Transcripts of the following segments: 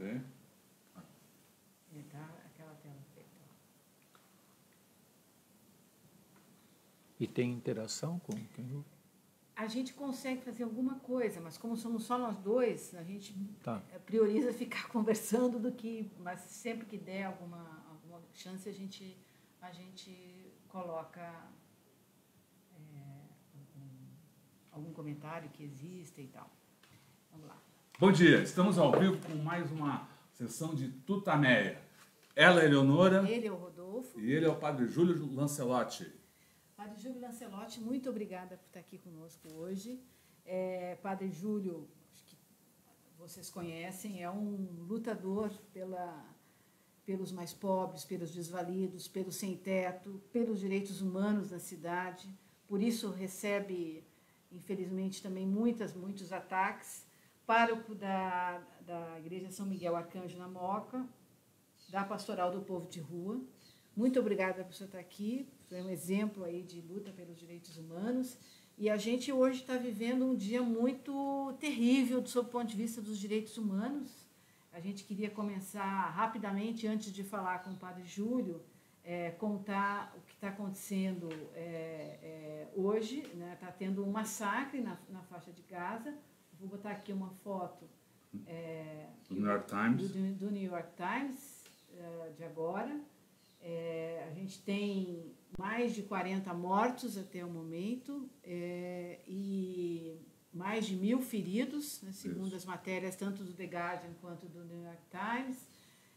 É, tá? E tem interação com quem A gente consegue fazer alguma coisa, mas como somos só nós dois, a gente Tá. prioriza ficar conversando do que, mas sempre que der alguma, alguma chance a gente a gente coloca eh, algum, algum comentário que exista e tal. Vamos lá. Bom dia, estamos ao vivo com mais uma sessão de Tutameia. Ela é Eleonora Ele é o Rodolfo. e ele é o Padre Júlio Lancelotti. Padre Júlio Lancelotti, muito obrigada por estar aqui conosco hoje. É, Padre Júlio, acho que vocês conhecem, é um lutador pela, pelos mais pobres, pelos desvalidos, pelos sem-teto, pelos direitos humanos na cidade. Por isso recebe, infelizmente, também muitas, muitos ataques. Pároco da, da Igreja São Miguel Arcanjo na Moca, da Pastoral do Povo de Rua. Muito obrigada por você estar aqui. É um exemplo aí de luta pelos direitos humanos. E a gente hoje está vivendo um dia muito terrível do o ponto de vista dos direitos humanos. A gente queria começar rapidamente, antes de falar com o Padre Júlio, é, contar o que está acontecendo é, é, hoje. Está né? Tá tendo um massacre na, na faixa de Gaza. Vou botar aqui uma foto é, Do New York Times. do, do New York Times uh, de agora. É, a gente tem mais de 40 mortos até o momento é, e mais de mil feridos, né, segundo Isso. as matérias tanto do The Guardian quanto do New York Times,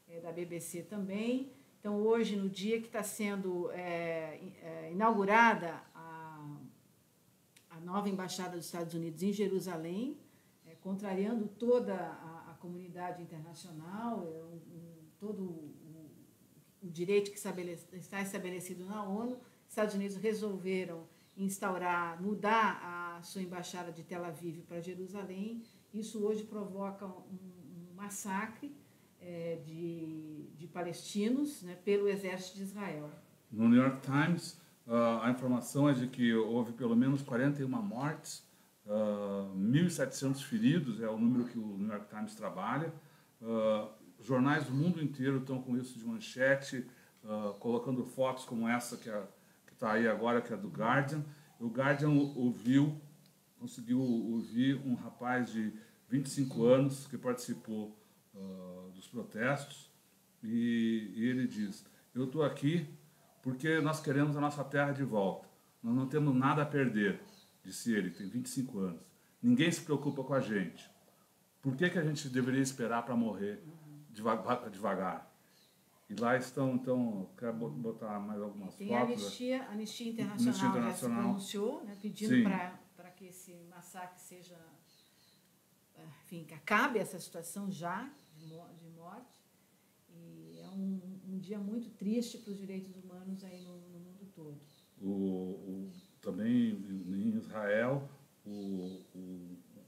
é, da BBC também. Então, hoje, no dia que está sendo é, é, inaugurada a, a nova embaixada dos Estados Unidos em Jerusalém, é, contrariando toda a, a comunidade internacional, é, um, um, todo o, o, direito que estabelece, está estabelecido na ONU, Estados Unidos resolveram instaurar, mudar a sua embaixada de Tel Aviv para Jerusalém. Isso hoje provoca um, um massacre é, de, de, palestinos né, pelo exército de Israel. No New York Times, uh, a informação é de que houve pelo menos 41 mortes, uh, 1.700 feridos, é o número que o New York Times trabalha. Uh, jornais do mundo inteiro estão com isso de manchete, colocando fotos como essa que está aí agora, que é do Guardian. O Guardian ouviu, conseguiu ouvir um rapaz de 25 anos que participou uh, dos protestos e, e, ele diz: Eu estou aqui porque nós queremos a nossa terra de volta. Nós não temos nada a perder, disse ele, tem 25 anos. Ninguém se preocupa com a gente. Por que, que a gente deveria esperar para morrer devagar, devagar? E lá estão, então, quero botar mais algumas Tem fotos. a Anistia, a Anistia Internacional, Anistia Internacional. já se pronunciou, né, pedindo para que esse massacre seja, enfim, que acabe essa situação já de, de morte. E é um, um, dia muito triste para os direitos humanos aí no, no mundo todo. O, o, também em Israel, o,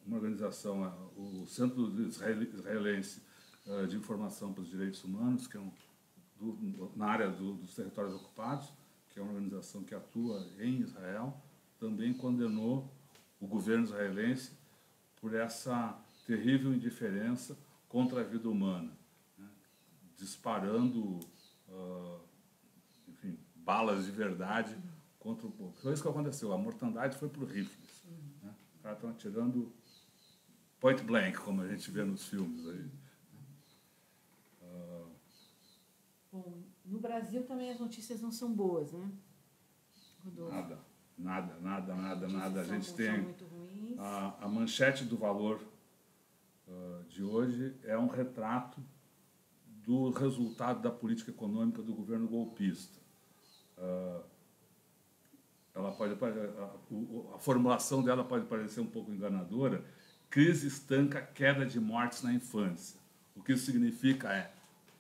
uma organização, o Centro Israelense eh, de Informação para os Direitos Humanos, que é um do, na área do, dos territórios ocupados, que é uma organização que atua em Israel, também condenou o governo israelense por essa terrível indiferença contra a vida humana, né? disparando, uh, enfim, balas de verdade contra o povo. Foi isso que aconteceu. A mortandade foi por rifles. Né? Os caras estão atirando point blank, como a gente vê nos filmes aí. Bom, no Brasil também as notícias não são boas, né? Rodolfo? Nada, nada, nada, nada, nada. A gente tem a, a manchete do valor ah, de hoje é um retrato do resultado da política econômica do governo golpista. Ah, ela pode a, o- a formulação dela pode parecer um pouco enganadora. Crise estanca queda de mortes na infância. O que isso significa é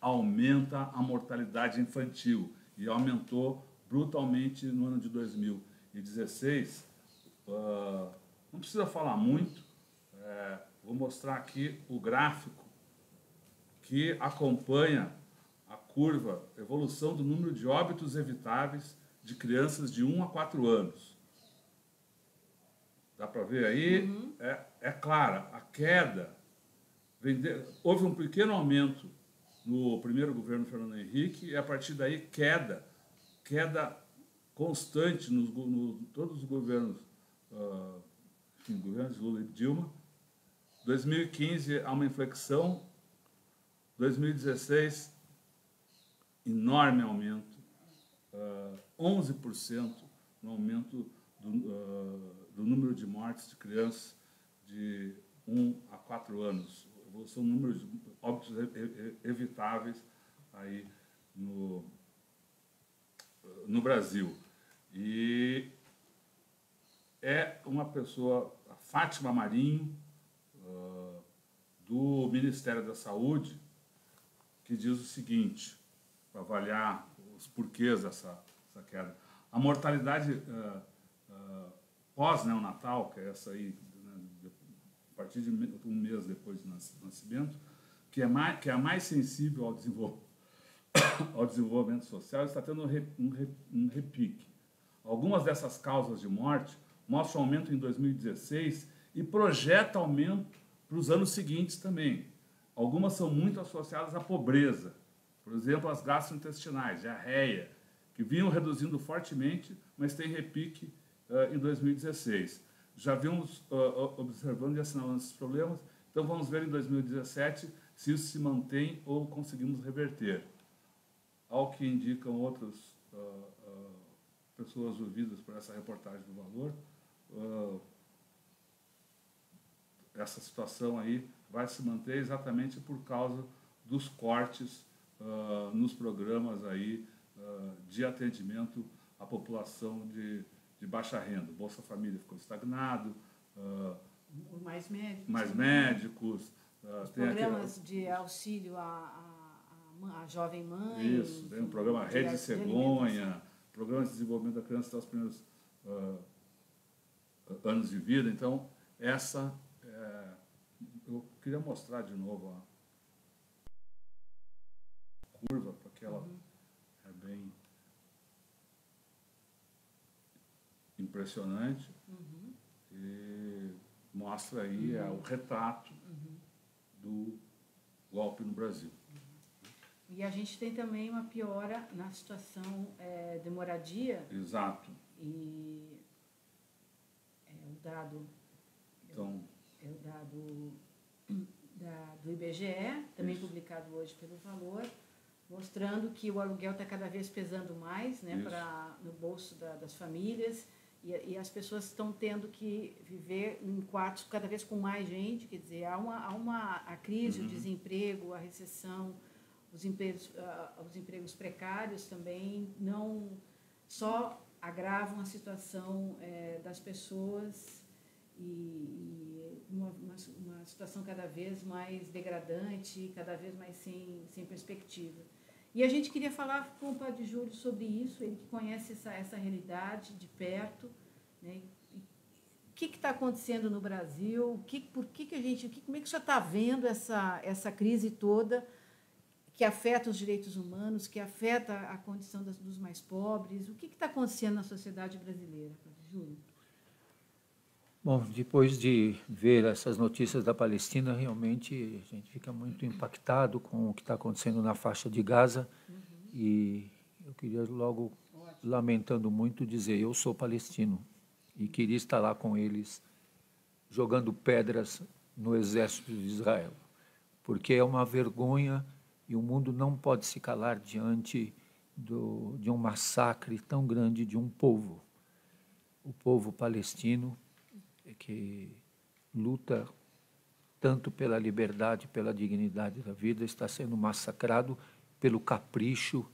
aumenta a mortalidade infantil e aumentou brutalmente no ano de 2016. Ah, não precisa falar muito. é, vou mostrar aqui o gráfico que acompanha a curva, evolução do número de óbitos evitáveis de crianças de 1 a 4 anos. Dá para ver aí? É, é clara, a queda vender, houve um pequeno aumento no primeiro governo Fernando Henrique e a partir daí queda, queda constante nos no, todos os governos, uh, enfim, governos Lula e Dilma. 2015 há uma inflexão, 2016 enorme aumento, uh, 11% no aumento do, uh, do número de mortes de crianças de 1 a 4 anos. São números óbitos evitáveis aí no, no Brasil. E é uma pessoa, a Fátima Marinho, uh, do Ministério da Saúde, que diz o seguinte, para avaliar os porquês dessa, dessa queda. A mortalidade uh, uh, pós-neonatal, que é essa aí, né, a partir de um mês depois do nascimento, que é, mais, que é a mais sensível ao, desenvol ao desenvolvimento social, está tendo um, um repique. Algumas dessas causas de morte mostram aumento em 2016 e projeta aumento para os anos seguintes também. Algumas são muito associadas à pobreza, por exemplo, as gastrointestinais, diarreia, que vinham reduzindo fortemente, mas tem repique uh, em 2016. Já vimos uh, observando e assinalando esses problemas, então vamos ver em 2017 se isso se mantém ou conseguimos reverter. Ao que indicam outras uh, pessoas ouvidas por essa reportagem do Valor, essa situação aí vai se manter exatamente por causa dos cortes nos programas aí uh, de atendimento à população de, de baixa renda. Bolsa Família ficou estagnado. Uh, mais médicos. Mais também. médicos. Os programas aquele... de auxílio à, à, à, jovem mãe. Isso, tem o programa Rede Cegonha, programa de desenvolvimento da criança até os primeiros anos de vida. Então, essa, é, eu queria mostrar de novo ó, curva, porque ela uhum. É bem impressionante uhum. e mostra aí é, o retrato uhum. do golpe no Brasil. E a gente tem também uma piora na situação é, de moradia. Exato. E é o dado. Então, é o dado da, do IBGE, também isso. publicado hoje pelo Valor, mostrando que o aluguel está cada vez pesando mais né, pra, no bolso da, das famílias e, e, as pessoas estão tendo que viver em quartos cada vez com mais gente, quer dizer, há uma, há uma a crise, uhum. o desemprego, a recessão, os empregos, uh, os empregos precários também não só agravam a situação é, das pessoas e, e uma, uma, uma, situação cada vez mais degradante, cada vez mais sem, sem perspectiva. E a gente queria falar com o Padre Júlio sobre isso, ele que conhece essa, essa realidade de perto, né? o que está acontecendo no Brasil, que, por que, que a gente, que, como é que você está vendo essa, essa crise toda que afeta os direitos humanos, que afeta a condição das, dos mais pobres? O que está acontecendo na sociedade brasileira, Padre Júlio? Bom, depois de ver essas notícias da Palestina, realmente a gente fica muito impactado com o que está acontecendo na faixa de Gaza. Uhum. E eu queria logo, lamentando muito, dizer: eu sou palestino e queria estar lá com eles, jogando pedras no exército de Israel, porque é uma vergonha e o mundo não pode se calar diante do, de um massacre tão grande de um povo. O povo palestino que luta tanto pela liberdade, pela dignidade da vida, está sendo massacrado pelo capricho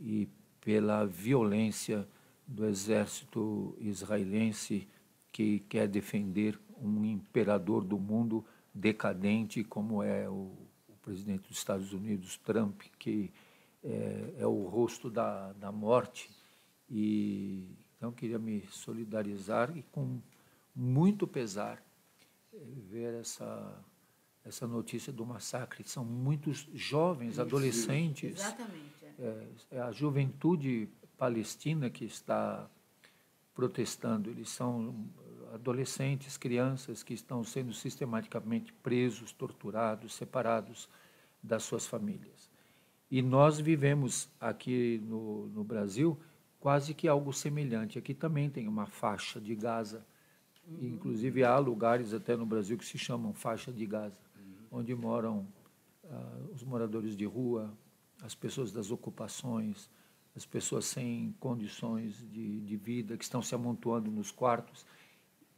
e pela violência do exército israelense que quer defender um imperador do mundo decadente como é o, o presidente dos Estados Unidos, Trump, que é, é o rosto da, da morte. E então queria me solidarizar e com muito pesar eh, ver essa essa notícia do massacre. São muitos jovens, Isso, adolescentes. Exatamente. É, é a juventude palestina que está protestando. Eles são adolescentes, crianças que estão sendo sistematicamente presos, torturados, separados das suas famílias. E nós vivemos aqui no, no Brasil quase que algo semelhante. Aqui também tem uma faixa de Gaza. Uhum. Inclusive há lugares até no Brasil que se chamam faixa de Gaza, uhum. onde moram uh, os moradores de rua, as pessoas das ocupações, as pessoas sem condições de, de vida, que estão se amontoando nos quartos.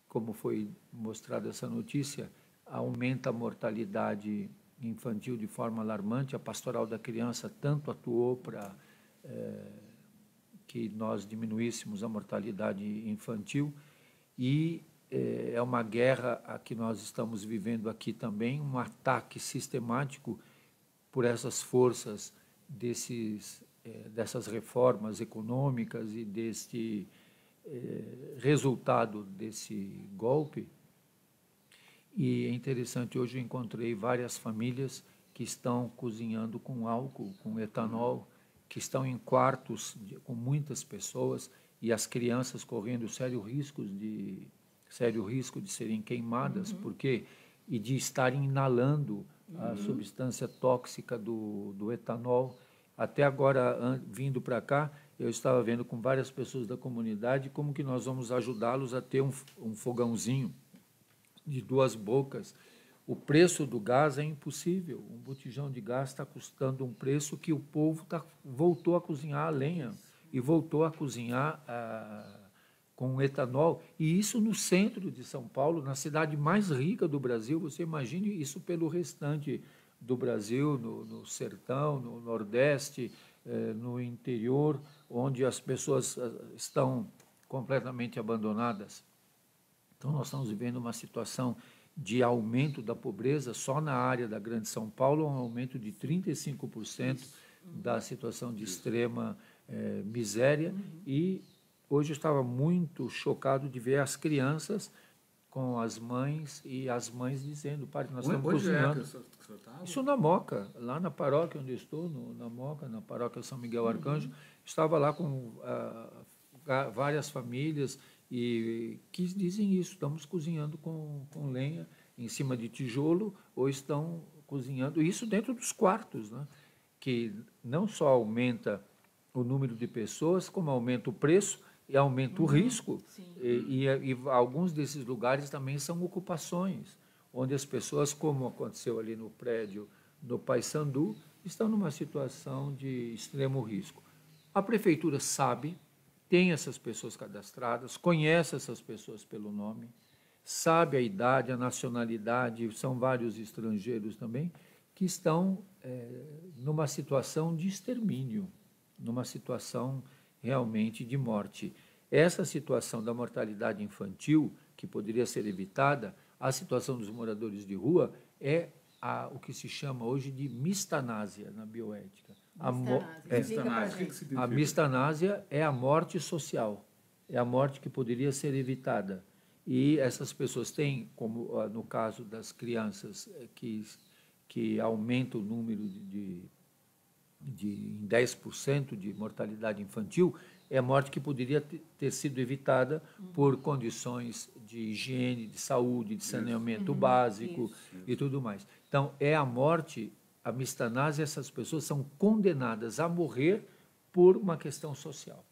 Como foi mostrada essa notícia, aumenta a mortalidade infantil de forma alarmante. A pastoral da criança tanto atuou para é, que nós diminuíssemos a mortalidade infantil e é, é uma guerra a que nós estamos vivendo aqui também, um ataque sistemático por essas forças desses é, dessas reformas econômicas e deste é, resultado desse golpe. E é interessante, hoje eu encontrei várias famílias que estão cozinhando com álcool, com etanol, que estão em quartos com muitas pessoas e as crianças correndo sério riscos de sério risco de serem queimadas, uhum. porque e de estarem inalando uhum. a substância tóxica do, do etanol até agora, vindo para cá, eu estava vendo com várias pessoas da comunidade como que nós vamos ajudá-los a ter um, um fogãozinho de duas bocas. O preço do gás é impossível. Um botijão de gás está custando um preço que o povo tá, voltou a cozinhar a lenha e voltou a cozinhar ah, com etanol. E isso no centro de São Paulo, na cidade mais rica do Brasil. Você imagine isso pelo restante do Brasil, no, no sertão, no Nordeste, eh, no interior, onde as pessoas eh, estão completamente abandonadas. Então, nós estamos vivendo uma situação de aumento da pobreza, só na área da Grande São Paulo, um aumento de 35% da situação de extrema eh, miséria. Uhum. E hoje eu estava muito chocado de ver as crianças com as mães e as mães dizendo, pai, nós estamos Onde é cozinhando. É Isso na Moca, lá na paróquia onde estou, no, na Moca, na paróquia São Miguel Arcanjo, uhum. estava lá com ah, várias famílias e que dizem isso, estamos cozinhando com, com lenha em cima de tijolo ou estão cozinhando, isso dentro dos quartos, né? que não só aumenta o número de pessoas, como aumenta o preço, e aumenta uhum, o risco. E, e, e, alguns desses lugares também são ocupações, onde as pessoas, como aconteceu ali no prédio do Paysandu, estão numa situação de extremo risco. A prefeitura sabe, tem essas pessoas cadastradas, conhece essas pessoas pelo nome, sabe a idade, a nacionalidade, são vários estrangeiros também, que estão é, numa situação de extermínio, numa situação realmente de morte. Essa situação da mortalidade infantil, que poderia ser evitada, a situação dos moradores de rua é a, o que se chama hoje de mistanásia na bioética. A, é, a mistanásia é a morte social, é a morte que poderia ser evitada. E essas pessoas têm, como no caso das crianças, é, que, que aumenta o número de, de em 10% de mortalidade infantil, é a morte que poderia ter sido evitada uhum. por condições de higiene, de saúde, de saneamento uhum. básico Isso. e tudo mais. Então, é a morte, a mistanase, essas pessoas são condenadas a morrer por uma questão social.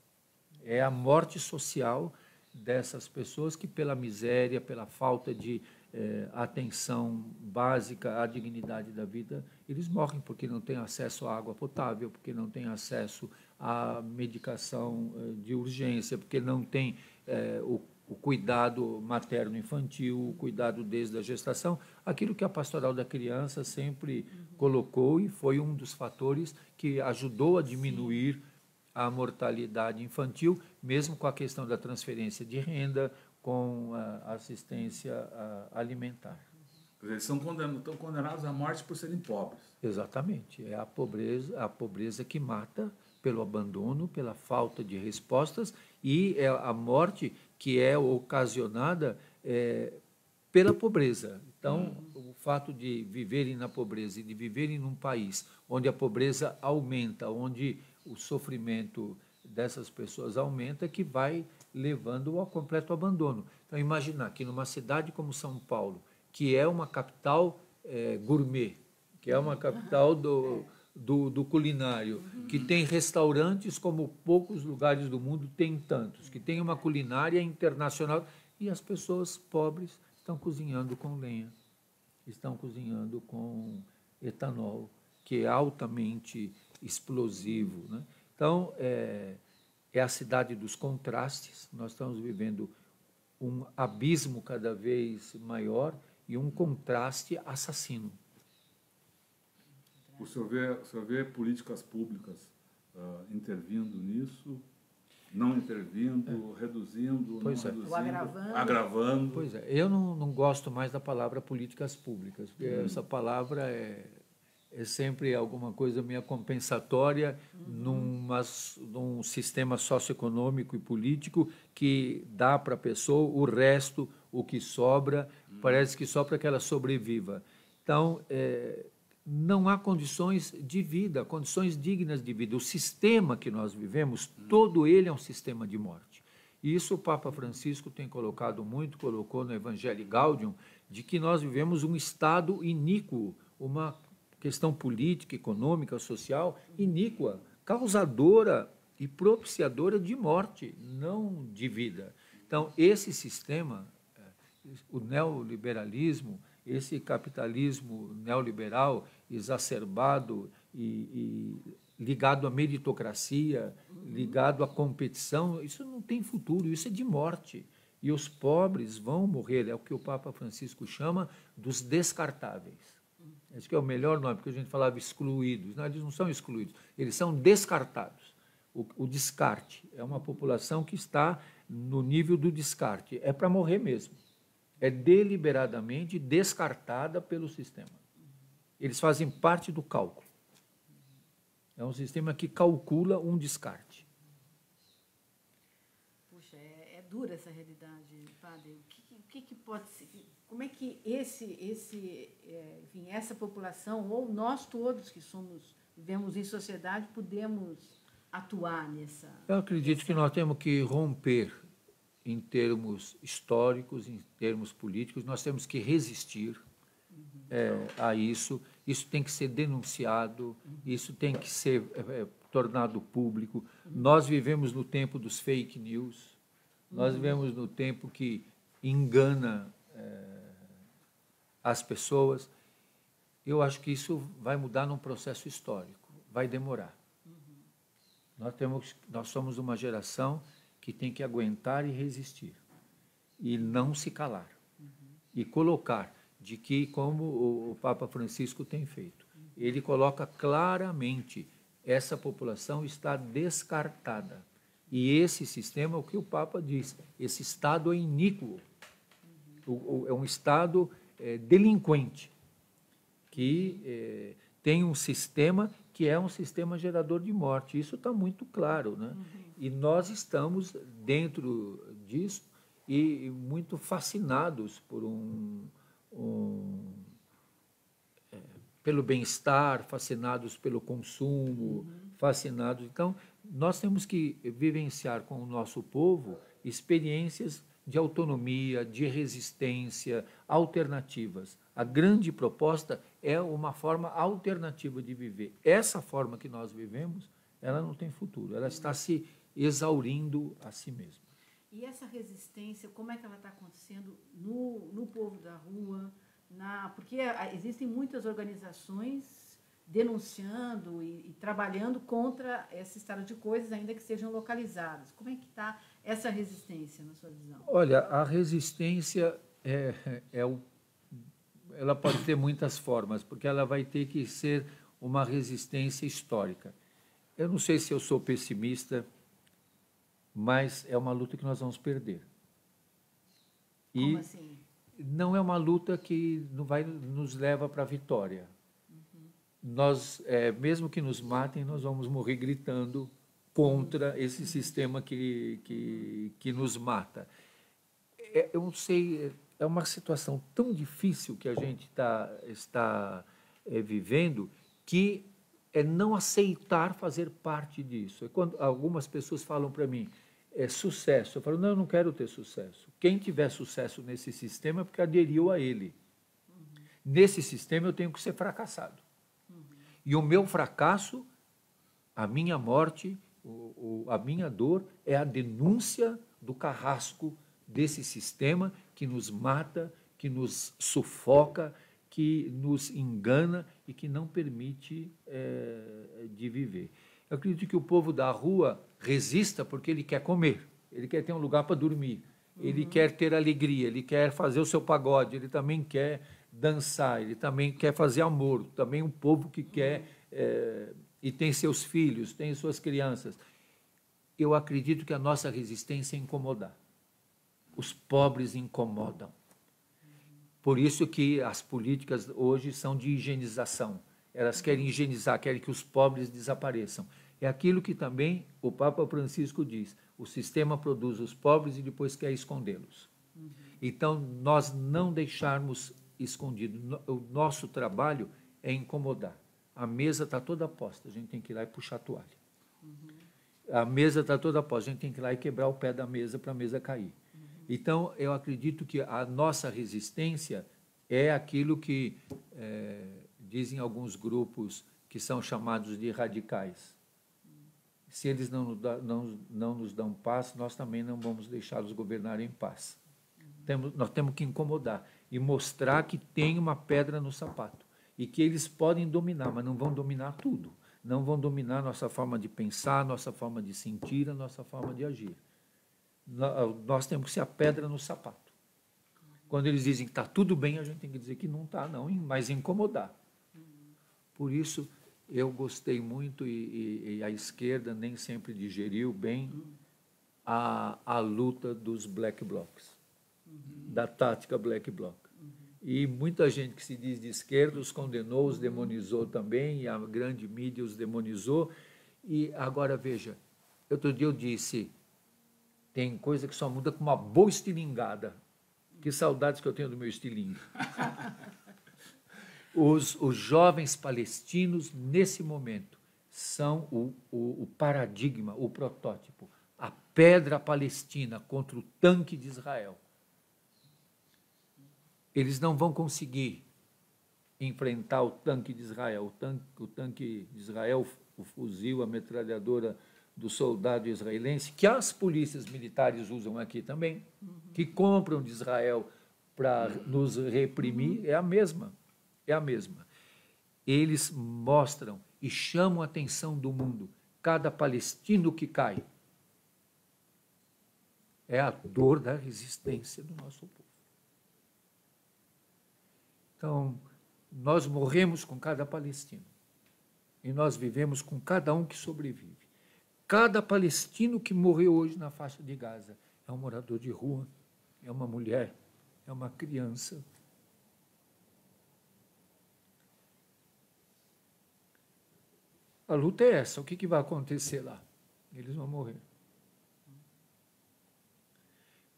É a morte social dessas pessoas que, pela miséria, pela falta de é, atenção básica à dignidade da vida, eles morrem porque não têm acesso à água potável, porque não têm acesso à medicação é, de urgência, porque não têm é, o, o, cuidado materno-infantil, o cuidado desde a gestação, aquilo que a pastoral da criança sempre colocou e foi um dos fatores que ajudou a diminuir a mortalidade infantil, mesmo com a questão da transferência de renda, com a assistência alimentar. Eles são condenados, estão condenados à morte por serem pobres. Exatamente. É a pobreza, a pobreza que mata pelo abandono, pela falta de respostas e é a morte que é ocasionada é, pela pobreza. Então, uhum. o fato de viverem na pobreza e de viverem num país onde a pobreza aumenta, onde o sofrimento dessas pessoas aumenta, que vai levando ao completo abandono. Então, imaginar que numa cidade como São Paulo, que é uma capital é, gourmet, que é uma capital do, do, do, culinário, que tem restaurantes como poucos lugares do mundo têm tantos, que tem uma culinária internacional e as pessoas pobres estão cozinhando com lenha, estão cozinhando com etanol, que é altamente explosivo. Né? Então, é, é a cidade dos contrastes, nós estamos vivendo um abismo cada vez maior e um contraste assassino. O senhor vê, o senhor vê políticas públicas uh, intervindo nisso, não intervindo, é. reduzindo, pois não é. reduzindo, agravando. agravando. Pois é, eu não, não gosto mais da palavra políticas públicas, porque hum. essa palavra é, é sempre alguma coisa meio compensatória uhum. numa, num sistema socioeconômico e político que dá para a pessoa o resto, o que sobra, uhum. parece que só para que ela sobreviva. Então, é, não há condições de vida, condições dignas de vida. O sistema que nós vivemos, todo ele é um sistema de morte. E isso o Papa Francisco tem colocado muito, colocou no Evangelho Gaudium, de que nós vivemos um estado iníquo, uma questão política, econômica, social iníqua, causadora e propiciadora de morte, não de vida. Então, esse sistema, eh, o neoliberalismo, esse capitalismo neoliberal exacerbado e, e ligado à meritocracia, ligado à competição, isso não tem futuro, isso é de morte. E os pobres vão morrer, é o que o Papa Francisco chama dos descartáveis. Esse que é o melhor nome, porque a gente falava excluídos. Não, eles não são excluídos, eles são descartados. O, o descarte é uma população que está no nível do descarte. É para morrer mesmo é deliberadamente descartada pelo sistema. Eles fazem parte do cálculo. É um sistema que calcula um descarte. Puxa, é, é dura essa realidade, padre. O que, que, que pode ser? Como é que esse, esse, é, enfim, essa população ou nós todos que somos vivemos em sociedade podemos atuar nessa? Eu acredito nessa... que nós temos que romper em termos históricos, em termos políticos, nós temos que resistir é, a isso. Isso tem que ser denunciado, isso tem que ser é, é tornado público. Nós vivemos no tempo dos fake news, nós vivemos no tempo que engana é, as pessoas. Eu acho que isso vai mudar num processo histórico, vai demorar. Nós, temos, nós somos uma geração que tem que aguentar e resistir e não se calar uhum. e colocar de que como o Papa Francisco tem feito, ele coloca claramente essa população está descartada e esse sistema, o que o Papa diz, esse estado é iníquo, uhum. é um estado é, delinquente que é, tem um sistema que é um sistema gerador de morte. Isso está muito claro, né? Uhum. E nós estamos dentro disso e muito fascinados por um, um é, pelo bem-estar, fascinados pelo consumo, uhum. fascinados. Então, nós temos que vivenciar com o nosso povo experiências de autonomia, de resistência, alternativas. A grande proposta é uma forma alternativa de viver. Essa forma que nós vivemos, ela não tem futuro. Ela está se exaurindo a si mesma. E essa resistência, como é que ela está acontecendo no, no povo da rua? Na, porque existem muitas organizações denunciando e, e, trabalhando contra esse estado de coisas, ainda que sejam localizadas. Como é que está essa resistência, na sua visão? Olha, a resistência é, é o, ela pode ter muitas formas, porque ela vai ter que ser uma resistência histórica. Eu não sei se eu sou pessimista, mas é uma luta que nós vamos perder. Como e assim? Não é uma luta que não vai nos leva para a vitória. Nós, é, mesmo que nos matem, nós vamos morrer gritando contra esse sistema que, que, que nos mata. É, eu não sei, é uma situação tão difícil que a gente tá, está é, vivendo que é não aceitar fazer parte disso. É quando algumas pessoas falam para mim, é sucesso. Eu falo, não, eu não quero ter sucesso. Quem tiver sucesso nesse sistema é porque aderiu a ele. Uhum. Nesse sistema eu tenho que ser fracassado. E o meu fracasso, a minha morte, o, o, a minha dor é a denúncia do carrasco desse sistema que nos mata, que nos sufoca, que nos engana e que não permite é, de viver. Eu acredito que o povo da rua resista porque ele quer comer, ele quer ter um lugar para dormir, uhum. ele quer ter alegria, ele quer fazer o seu pagode, ele também quer dançar, ele também quer fazer amor, também um povo que quer é, e tem seus filhos, tem suas crianças. Eu acredito que a nossa resistência é incomodar. Os pobres incomodam. Por isso que as políticas hoje são de higienização. Elas querem higienizar, querem que os pobres desapareçam. É aquilo que também o Papa Francisco diz: o sistema produz os pobres e depois quer escondê-los. Uhum. Então, nós não deixarmos escondido. O nosso trabalho é incomodar. A mesa está toda posta, a gente tem que ir lá e puxar a toalha. Uhum. A mesa está toda posta, a gente tem que ir lá e quebrar o pé da mesa para a mesa cair. Uhum. Então, eu acredito que a nossa resistência é aquilo que é, dizem alguns grupos que são chamados de radicais se eles não, não, não nos dão paz, nós também não vamos deixá-los governar em paz. Temos, nós temos que incomodar e mostrar que tem uma pedra no sapato e que eles podem dominar, mas não vão dominar tudo. Não vão dominar nossa forma de pensar, nossa forma de sentir, a nossa forma de agir. Nós temos que ser a pedra no sapato. Quando eles dizem que está tudo bem, a gente tem que dizer que não está, não, mas incomodar. Por isso, eu gostei muito, e, e, e, a esquerda nem sempre digeriu bem a, a luta dos black blocs. Da tática black bloc. E muita gente que se diz de esquerda os condenou, os demonizou também, e a grande mídia os demonizou. E agora veja, outro dia eu disse, tem coisa que só muda com uma boa estilingada. Que saudades que eu tenho do meu estilingue. Os, os jovens palestinos, nesse momento, são o, o, o paradigma, o protótipo, a pedra palestina contra o tanque de Israel. Eles não vão conseguir enfrentar o tanque de Israel. O tanque, o tanque de Israel, o fuzil, a metralhadora do soldado israelense, que as polícias militares usam aqui também, que compram de Israel para nos reprimir, é a mesma é a mesma. Eles mostram e chamam a atenção do mundo. Cada palestino que cai é a dor da resistência do nosso povo. Então, nós morremos com cada palestino e nós vivemos com cada um que sobrevive. Cada palestino que morreu hoje na faixa de Gaza é um morador de rua, é uma mulher, é uma criança, A luta é essa. O que, que vai acontecer lá? Eles vão morrer.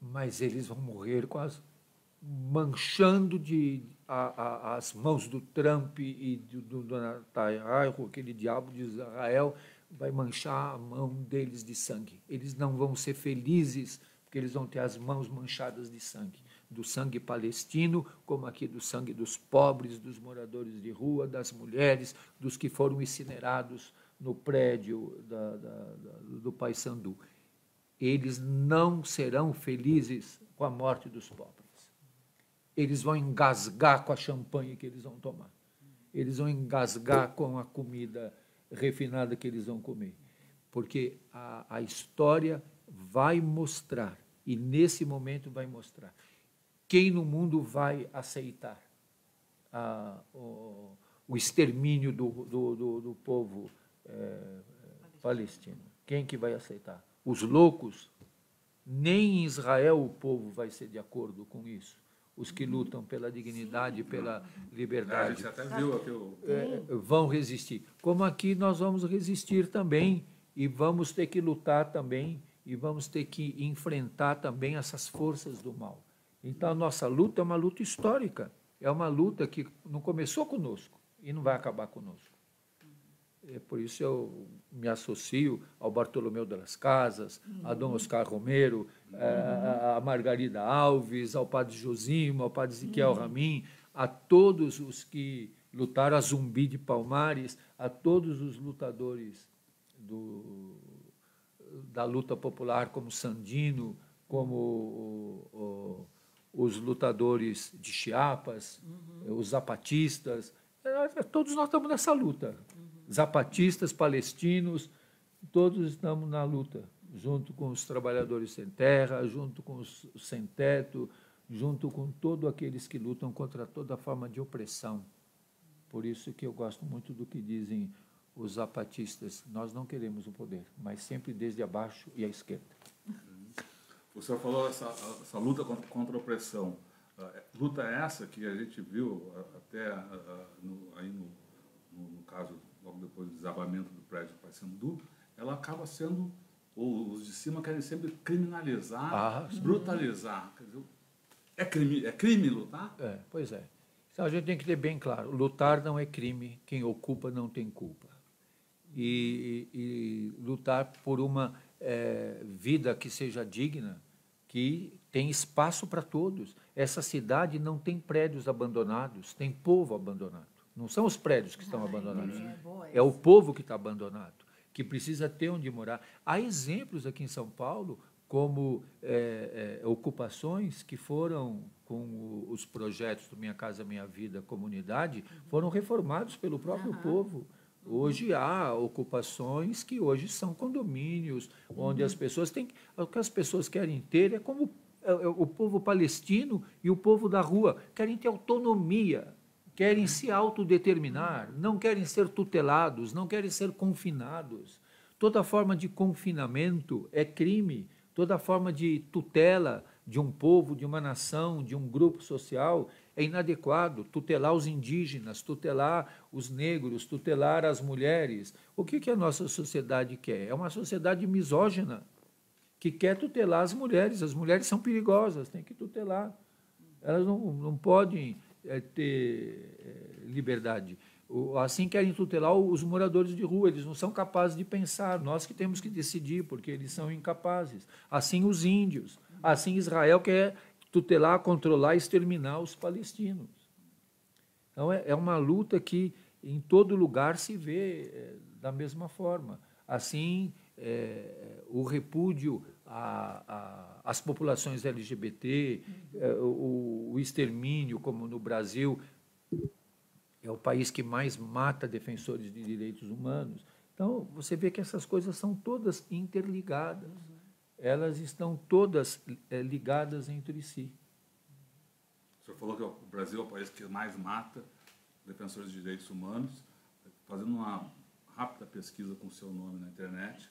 Mas eles vão morrer quase manchando de a, a, as mãos do Trump e do, do, Netanyahu, aquele diabo de Israel, vai manchar a mão deles de sangue. Eles não vão ser felizes porque eles vão ter as mãos manchadas de sangue do sangue palestino, como aqui do sangue dos pobres, dos moradores de rua, das mulheres, dos que foram incinerados no prédio da, da, da, do. Eles não serão felizes com a morte dos pobres. Eles vão engasgar com a champanhe que eles vão tomar. Eles vão engasgar com a comida refinada que eles vão comer. Porque a, a história vai mostrar, e nesse momento vai mostrar, quem no mundo vai aceitar ah, o, o, extermínio do, do, do, do povo é, palestino? Quem que vai aceitar? Os loucos? Nem em Israel o povo vai ser de acordo com isso. Os que lutam pela dignidade, pela liberdade. É, até viu aqui o... é, vão resistir. Como aqui nós vamos resistir também e vamos ter que lutar também e vamos ter que enfrentar também essas forças do mal. Então, a nossa luta é uma luta histórica. É uma luta que não começou conosco e não vai acabar conosco. É por isso eu me associo ao Bartolomeu de las Casas, uhum. a Dom Oscar Romero, uhum. a, a, Margarida Alves, ao Padre Josimo, ao Padre Ezequiel uhum. Ramin, a todos os que lutaram, a Zumbi de Palmares, a todos os lutadores do, da luta popular, como Sandino, como o, o, os lutadores de Chiapas, uhum. os zapatistas, é, todos nós estamos nessa luta. Zapatistas, palestinos, todos estamos na luta, junto com os trabalhadores sem terra, junto com os sem teto, junto com todos aqueles que lutam contra toda forma de opressão. Por isso que eu gosto muito do que dizem os zapatistas. Nós não queremos o poder, mas sempre desde abaixo e à esquerda. O senhor falou essa, essa luta contra, a opressão. Uh, luta essa que a gente viu uh, até uh, no, aí no, no, caso, logo depois do desabamento do prédio do Paysandu, ela acaba sendo, os de cima querem sempre criminalizar, ah, brutalizar. Quer dizer, é crime, é crime lutar? É, pois é. Então a gente tem que ter bem claro, lutar não é crime, quem ocupa não tem culpa. E, e, e lutar por uma é, vida que seja digna, que tem espaço para todos. Essa cidade não tem prédios abandonados, tem povo abandonado. Não são os prédios que estão ah, abandonados, é, é o povo que está abandonado, que precisa ter onde morar. Há exemplos aqui em São Paulo como é, é, ocupações que foram com os projetos do Minha Casa Minha Vida Comunidade foram reformados pelo próprio uhum. povo. Hoje há ocupações que hoje são condomínios, onde as pessoas têm. O que as pessoas querem ter é como é, é, o povo palestino e o povo da rua querem ter autonomia, querem se autodeterminar, não querem ser tutelados, não querem ser confinados. Toda forma de confinamento é crime, toda forma de tutela de um povo, de uma nação, de um grupo social é inadequado tutelar os indígenas, tutelar os negros, tutelar as mulheres. O que, que a nossa sociedade quer? É uma sociedade misógina, que quer tutelar as mulheres. As mulheres são perigosas, tem que tutelar. Elas não, não podem é, ter é, liberdade. Assim querem tutelar os moradores de rua, eles não são capazes de pensar, nós que temos que decidir, porque eles são incapazes. Assim os índios, assim Israel quer tutelar, controlar exterminar os palestinos. Então, é, é uma luta que em todo lugar se vê é, da mesma forma. Assim, é, o repúdio às populações LGBT, é, o, o extermínio, como no Brasil, é o país que mais mata defensores de direitos humanos. Então, você vê que essas coisas são todas interligadas elas estão todas é, ligadas entre si. O senhor falou que o Brasil é o país que mais mata defensores de direitos humanos. Fazendo uma rápida pesquisa com o seu nome na internet, as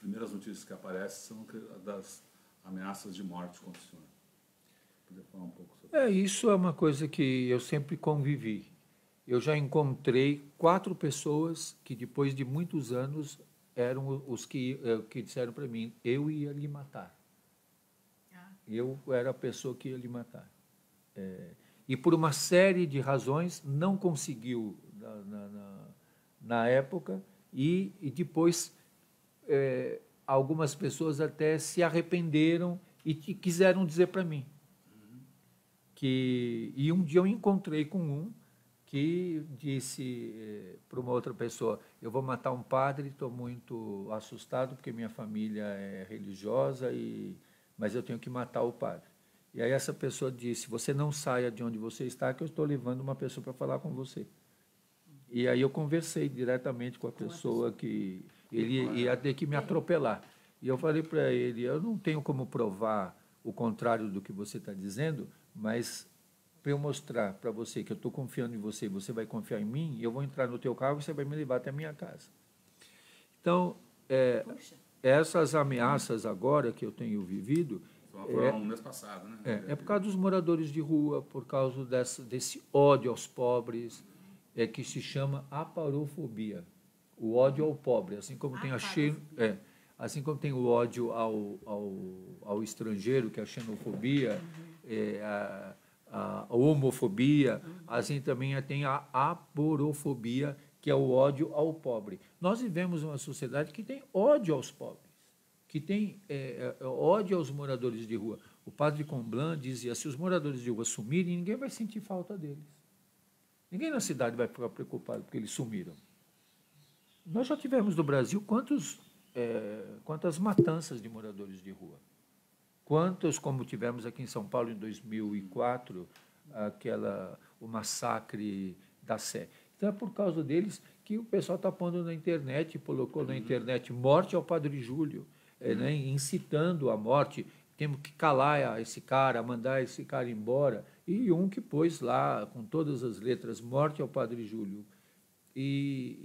primeiras notícias que aparecem são das ameaças de morte contra o senhor. Poder falar um pouco sobre é, isso é uma coisa que eu sempre convivi. Eu já encontrei quatro pessoas que, depois de muitos anos, eram os que, eh, que disseram para mim, eu ia lhe matar. Ah. Eu era a pessoa que ia lhe matar. É, e por uma série de razões não conseguiu na, na, na, na época e, e depois é, algumas pessoas até se arrependeram e quiseram dizer para mim que e um dia eu encontrei com um que disse eh, para uma outra pessoa: Eu vou matar um padre, estou muito assustado porque minha família é religiosa, e, mas eu tenho que matar o padre. E aí essa pessoa disse: Você não saia de onde você está, que eu estou levando uma pessoa para falar com você. E aí eu conversei diretamente com a pessoa que ele ia ter que me atropelar. E eu falei para ele: Eu não tenho como provar o contrário do que você está dizendo, mas para eu mostrar para você que eu estou confiando em você, você vai confiar em mim, eu vou entrar no teu carro e você vai me levar até a minha casa. Então, é, essas ameaças agora que eu tenho vivido... Foram é, no mês passado, né? É, é, por causa dos moradores de rua, por causa dessa, desse ódio aos pobres, é que se chama aparofobia. O ódio ao pobre, assim como tem a é, assim como tem o ódio ao, ao, ao estrangeiro, que é a xenofobia, uhum. é, a, a homofobia, assim também tem a aporofobia, que é o ódio ao pobre. Nós vivemos uma sociedade que tem ódio aos pobres, que tem é, é, ódio aos moradores de rua. O padre Comblan dizia: se os moradores de rua sumirem, ninguém vai sentir falta deles. Ninguém na cidade vai ficar preocupado porque eles sumiram. Nós já tivemos no Brasil quantos, é, quantas matanças de moradores de rua. Quantos, como tivemos aqui em São Paulo em 2004, aquela, o massacre da Sé. Então é por causa deles que o pessoal está pondo na internet, colocou na internet morte ao Padre Júlio, é, né, incitando a morte. Temos que calar esse cara, mandar esse cara embora. E um que pôs lá, com todas as letras, morte ao Padre Júlio. E,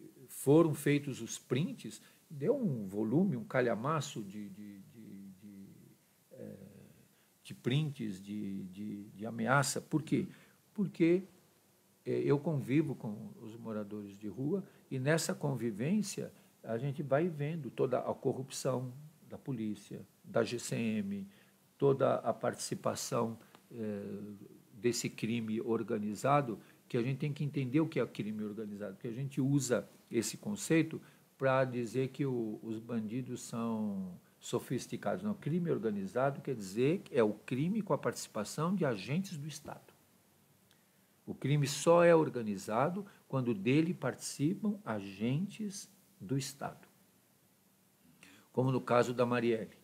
e foram feitos os prints, deu um volume, um calhamaço de, de, de, de, é, de prints, de, de, de ameaça. Por quê? Porque é, eu convivo com os moradores de rua e nessa convivência a gente vai vendo toda a corrupção da polícia, da GCM, toda a participação é, desse crime organizado, que a gente tem que entender o que é crime organizado, porque a gente usa esse conceito para dizer que o, os bandidos são sofisticados. Não, crime organizado quer dizer que é o crime com a participação de agentes do Estado. O crime só é organizado quando dele participam agentes do Estado. Como no caso da Marielle.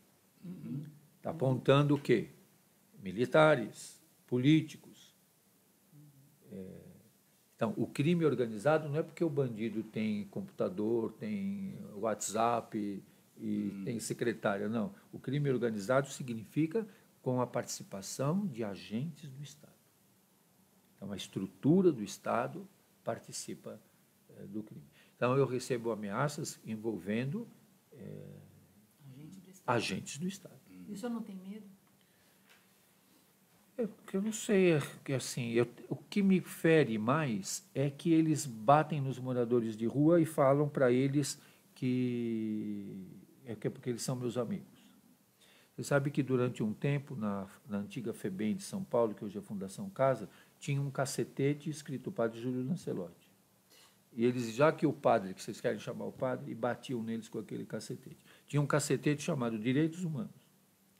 Está uhum. apontando o quê? Militares, políticos. É, então, o crime organizado não é porque o bandido tem computador, tem WhatsApp e uhum. tem secretária, não. O crime organizado significa com a participação de agentes do Estado. Então, a estrutura do Estado participa é, do crime. Então, eu recebo ameaças envolvendo é, Agente do agentes do Estado. E o senhor não tem medo? É, eu não sei, é assim, eu, o que me fere mais é que eles batem nos moradores de rua e falam para eles que é porque eles são meus amigos. Você sabe que durante um tempo, na, na antiga FEBEM de São Paulo, que hoje é a Fundação Casa, tinha um cacetete escrito Padre Júlio Lancelotti. E eles, já que o padre, que vocês querem chamar o padre, e batiam neles com aquele cacetete. Tinha um cacetete chamado Direitos Humanos.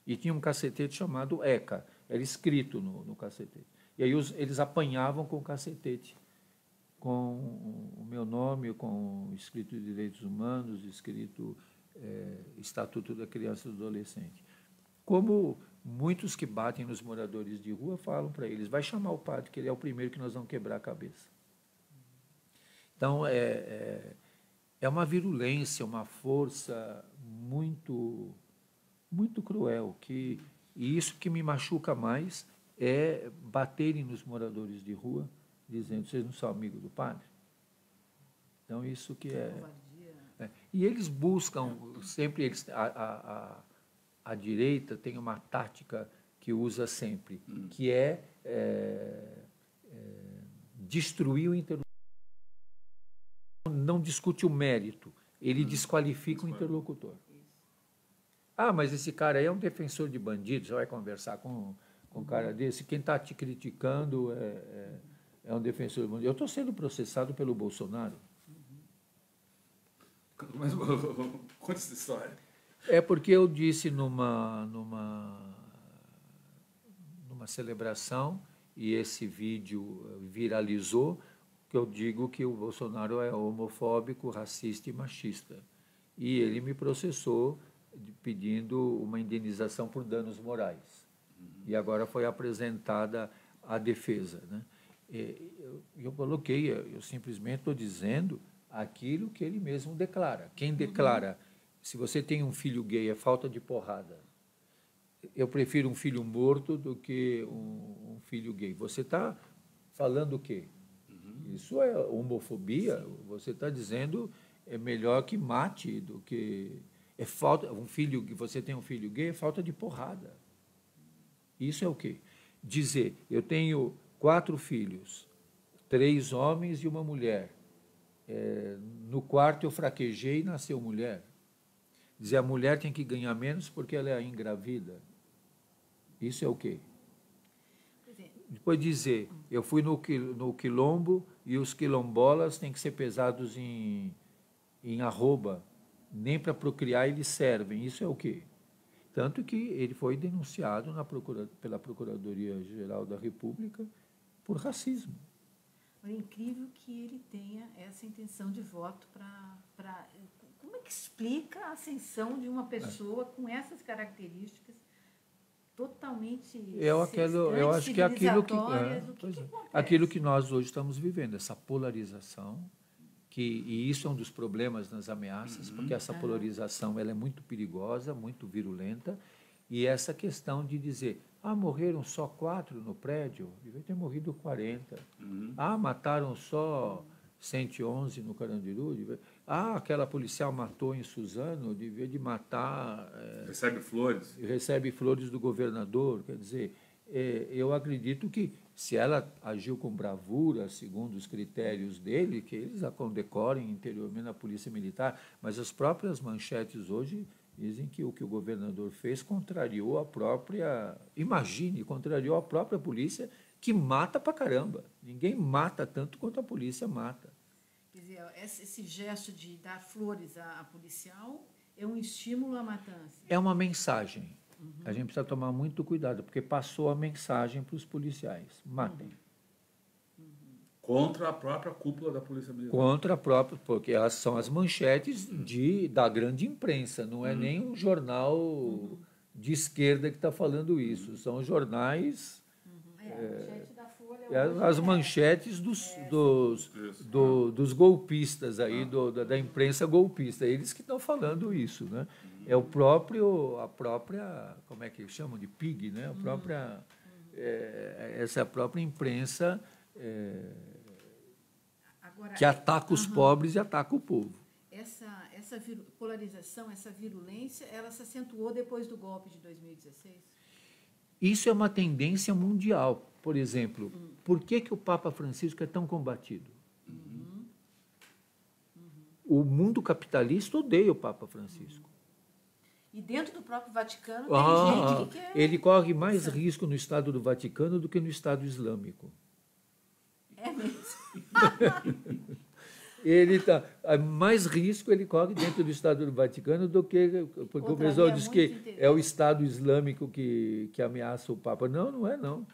E tinha um cacetete chamado ECA. Era escrito no, no cacetete. E aí os, eles apanhavam com o cacetete, com o meu nome, com o escrito de Direitos Humanos, escrito é, Estatuto da Criança e do Adolescente. Como muitos que batem nos moradores de rua falam para eles: vai chamar o padre, que ele é o primeiro que nós vamos quebrar a cabeça. Então, é, é, é uma virulência, uma força muito, muito cruel. Que, e isso que me machuca mais é baterem nos moradores de rua, dizendo: vocês não são amigos do padre? Então, isso que é. é e eles buscam, sempre eles. A, a, a, a direita tem uma tática que usa sempre, hum. que é, é, é destruir o interlocutor. Não discute o mérito, ele hum. desqualifica o interlocutor. Ah, mas esse cara aí é um defensor de bandidos, você vai conversar com, com um cara desse, quem está te criticando é, é, é, um defensor de bandidos. Eu estou sendo processado pelo Bolsonaro. Mas conta essa história. É porque eu disse numa, numa, numa celebração, e esse vídeo viralizou, que eu digo que o Bolsonaro é homofóbico, racista e machista. E ele me processou pedindo uma indenização por danos morais. E agora foi apresentada a defesa. Né? Eu, eu coloquei, eu simplesmente estou dizendo aquilo que ele mesmo declara. Quem declara se você tem um filho gay, é falta de porrada. Eu prefiro um filho morto do que um, um filho gay. Você está falando o quê? Uhum. Isso é homofobia? Sim. Você está dizendo é melhor que mate do que é falta um filho você tem um filho gay é falta de porrada. Isso é o quê? Dizer eu tenho quatro filhos, três homens e uma mulher. É, no quarto eu fraquejei e nasceu mulher. Dizer a mulher tem que ganhar menos porque ela é engravida. Isso é o quê? Depois dizer, eu fui no, no quilombo e os quilombolas têm que ser pesados em, em arroba. Nem para procriar eles servem. Isso é o quê? Tanto que ele foi denunciado procura, pela Procuradoria-Geral da República por racismo. É incrível que ele tenha essa intenção de voto para. Como é que explica a ascensão de uma pessoa com essas características totalmente. Eu, aquilo, eu acho que é aquilo que, é, que, que aquilo que nós hoje estamos vivendo, essa polarização, que, e isso é um dos problemas nas ameaças, uhum. porque essa polarização ela é muito perigosa, muito virulenta, e essa questão de dizer, ah, morreram só quatro no prédio, devia ter morrido 40. Uhum. Ah, mataram só 111 no Carandiru, devia... ah, aquela policial matou em Suzano, devia de matar... É... recebe flores. Recebe flores do governador, quer dizer, é, eu acredito que se ela agiu com bravura, segundo os critérios dele, que eles a condecorem interiormente na Polícia Militar, mas as próprias manchetes hoje dizem que o que o governador fez contrariou a própria. Imagine, contrariou a própria polícia, que mata pra caramba. Ninguém mata tanto quanto a polícia mata. Quer dizer, esse gesto de dar flores à policial é um estímulo à matança? É uma mensagem Uhum. A gente precisa tomar muito cuidado, porque passou a mensagem para os policiais: matem. Uhum. Contra a própria cúpula da Polícia Militar. Contra a própria, porque elas são as manchetes de, da grande imprensa, não é uhum. nem um jornal uhum. de esquerda que está falando isso, são jornais. Uhum. É, é, é as manchetes dos, é, dos, do, dos golpistas aí, do, da, da imprensa golpista, eles que estão falando isso, né? é o próprio, a própria, como é que chamam de PIG, né? A própria, é, essa própria imprensa é, Agora, que ataca os pobres e ataca o povo. Essa, essa polarização, essa virulência, ela se acentuou depois do golpe de 2016? Isso é uma tendência mundial. Por exemplo, hum. por que, que o Papa Francisco é tão combatido? Uhum. Uhum. O mundo capitalista odeia o Papa Francisco. E dentro do próprio Vaticano tem ah, gente que quer. Ele corre mais risco no Estado do Vaticano do que no Estado Islâmico. É mesmo. ele tá mais risco ele corre dentro do Estado do Vaticano do que porque Outra o pessoal diz que é o Estado Islâmico que, que ameaça o Papa. Não, não é não.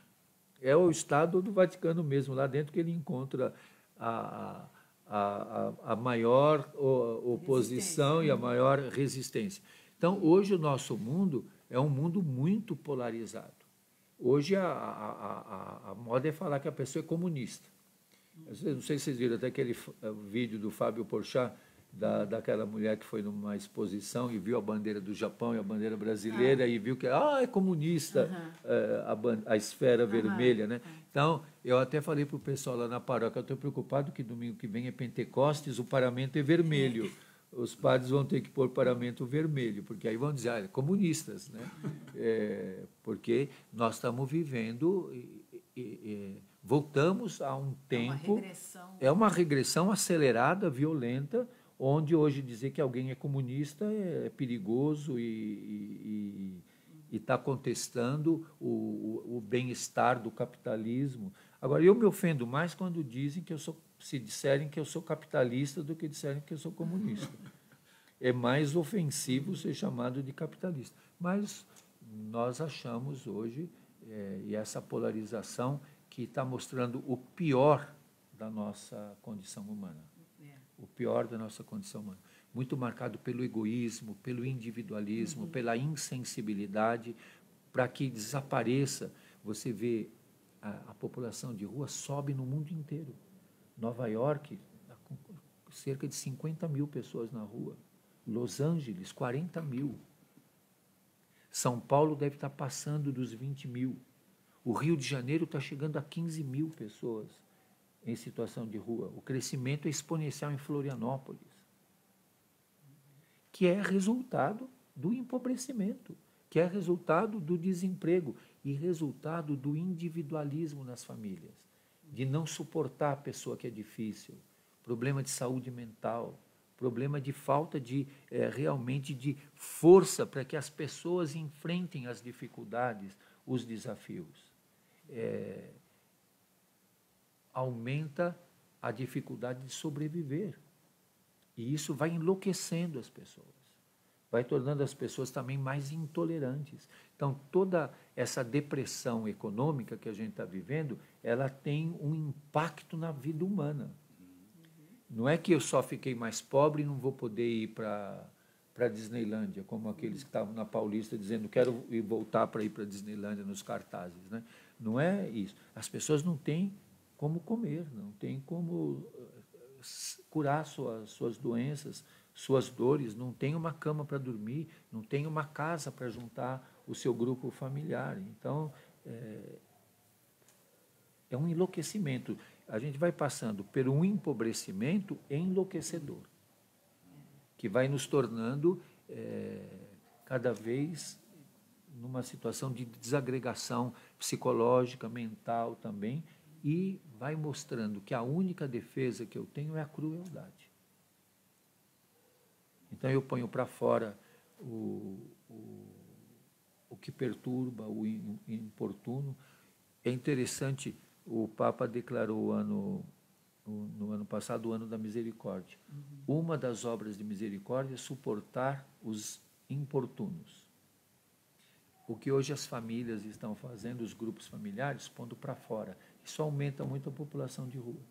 É o Estado do Vaticano mesmo lá dentro que ele encontra a, a, a, a maior oposição e a maior resistência. Então, hoje o nosso mundo é um mundo muito polarizado. Hoje a, a, a, a moda é falar que a pessoa é comunista. Não sei se vocês viram até aquele eh, vídeo do Fábio Porchat, da, daquela mulher que foi numa exposição e viu a bandeira do Japão e a bandeira brasileira ah. e viu que ah, é comunista uhum. a, a, esfera uhum. vermelha. Né? Então, eu até falei para o pessoal lá na paróquia, eu estou preocupado que domingo que vem é Pentecostes, o paramento é vermelho. os padres vão ter que pôr paramento vermelho, porque aí vão dizer, ah, comunistas, né? É, porque nós estamos vivendo, e, e, e, voltamos a um tempo... É uma regressão. É uma regressão acelerada, violenta, onde hoje dizer que alguém é comunista é perigoso e está contestando o, o, o bem-estar do capitalismo. Agora, eu me ofendo mais quando dizem que eu sou se disserem que eu sou capitalista do que disserem que eu sou comunista. É mais ofensivo ser chamado de capitalista. Mas nós achamos hoje, é, e essa polarização que está mostrando o pior da nossa condição humana. O pior da nossa condição humana. Muito marcado pelo egoísmo, pelo individualismo, uhum. pela insensibilidade, para que desapareça. Você vê a, a população de rua sobe no mundo inteiro. Nova York, cerca de 50 mil pessoas na rua. Los Angeles, 40 mil. São Paulo deve estar passando dos 20 mil. O Rio de Janeiro está chegando a 15 mil pessoas em situação de rua. O crescimento exponencial em Florianópolis, que é resultado do empobrecimento, que é resultado do desemprego e resultado do individualismo nas famílias de não suportar a pessoa que é difícil, problema de saúde mental, problema de falta de é, realmente de força para que as pessoas enfrentem as dificuldades, os desafios. É, aumenta a dificuldade de sobreviver. E isso vai enlouquecendo as pessoas, vai tornando as pessoas também mais intolerantes. Então, toda essa depressão econômica que a gente está vivendo, ela tem um impacto na vida humana. Não é que eu só fiquei mais pobre e não vou poder ir para para Disneylândia, como aqueles que estavam na Paulista dizendo quero ir voltar para ir para Disneylândia nos cartazes, né? Não é isso. As pessoas não têm como comer, não têm como eh, curar suas, suas doenças, suas dores, não tem uma cama para dormir, não tem uma casa para juntar o seu grupo familiar. Então, é, é um enlouquecimento. A gente vai passando por um empobrecimento enlouquecedor que vai nos tornando é, cada vez numa situação de desagregação psicológica, mental também, e vai mostrando que a única defesa que eu tenho é a crueldade. Então eu ponho para fora o, o, o que perturba, o importuno. É interessante, o Papa declarou ano no, no ano passado, o ano da misericórdia. Uhum. Uma das obras de misericórdia é suportar os importunos. O que hoje as famílias estão fazendo, os grupos familiares, pondo para fora. Isso aumenta muito a população de rua.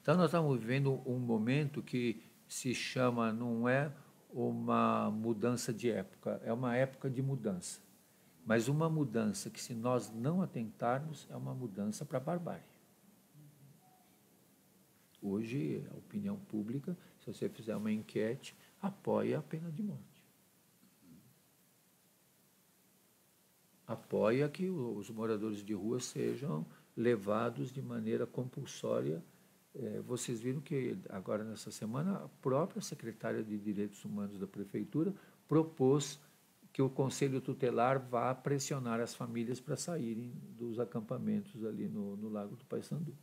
Então, nós estamos vivendo um momento que se chama, não é uma mudança de época, é uma época de mudança. Mas uma mudança que, se nós não atentarmos, é uma mudança para a barbárie. Hoje, a opinião pública, se você fizer uma enquete, apoia a pena de morte. Apoia que os moradores de rua sejam levados de maneira compulsória. É, vocês viram que agora nessa semana a própria secretária de Direitos Humanos da Prefeitura propôs que o Conselho Tutelar vá pressionar as famílias para saírem dos acampamentos ali no, no Lago do Paissandu.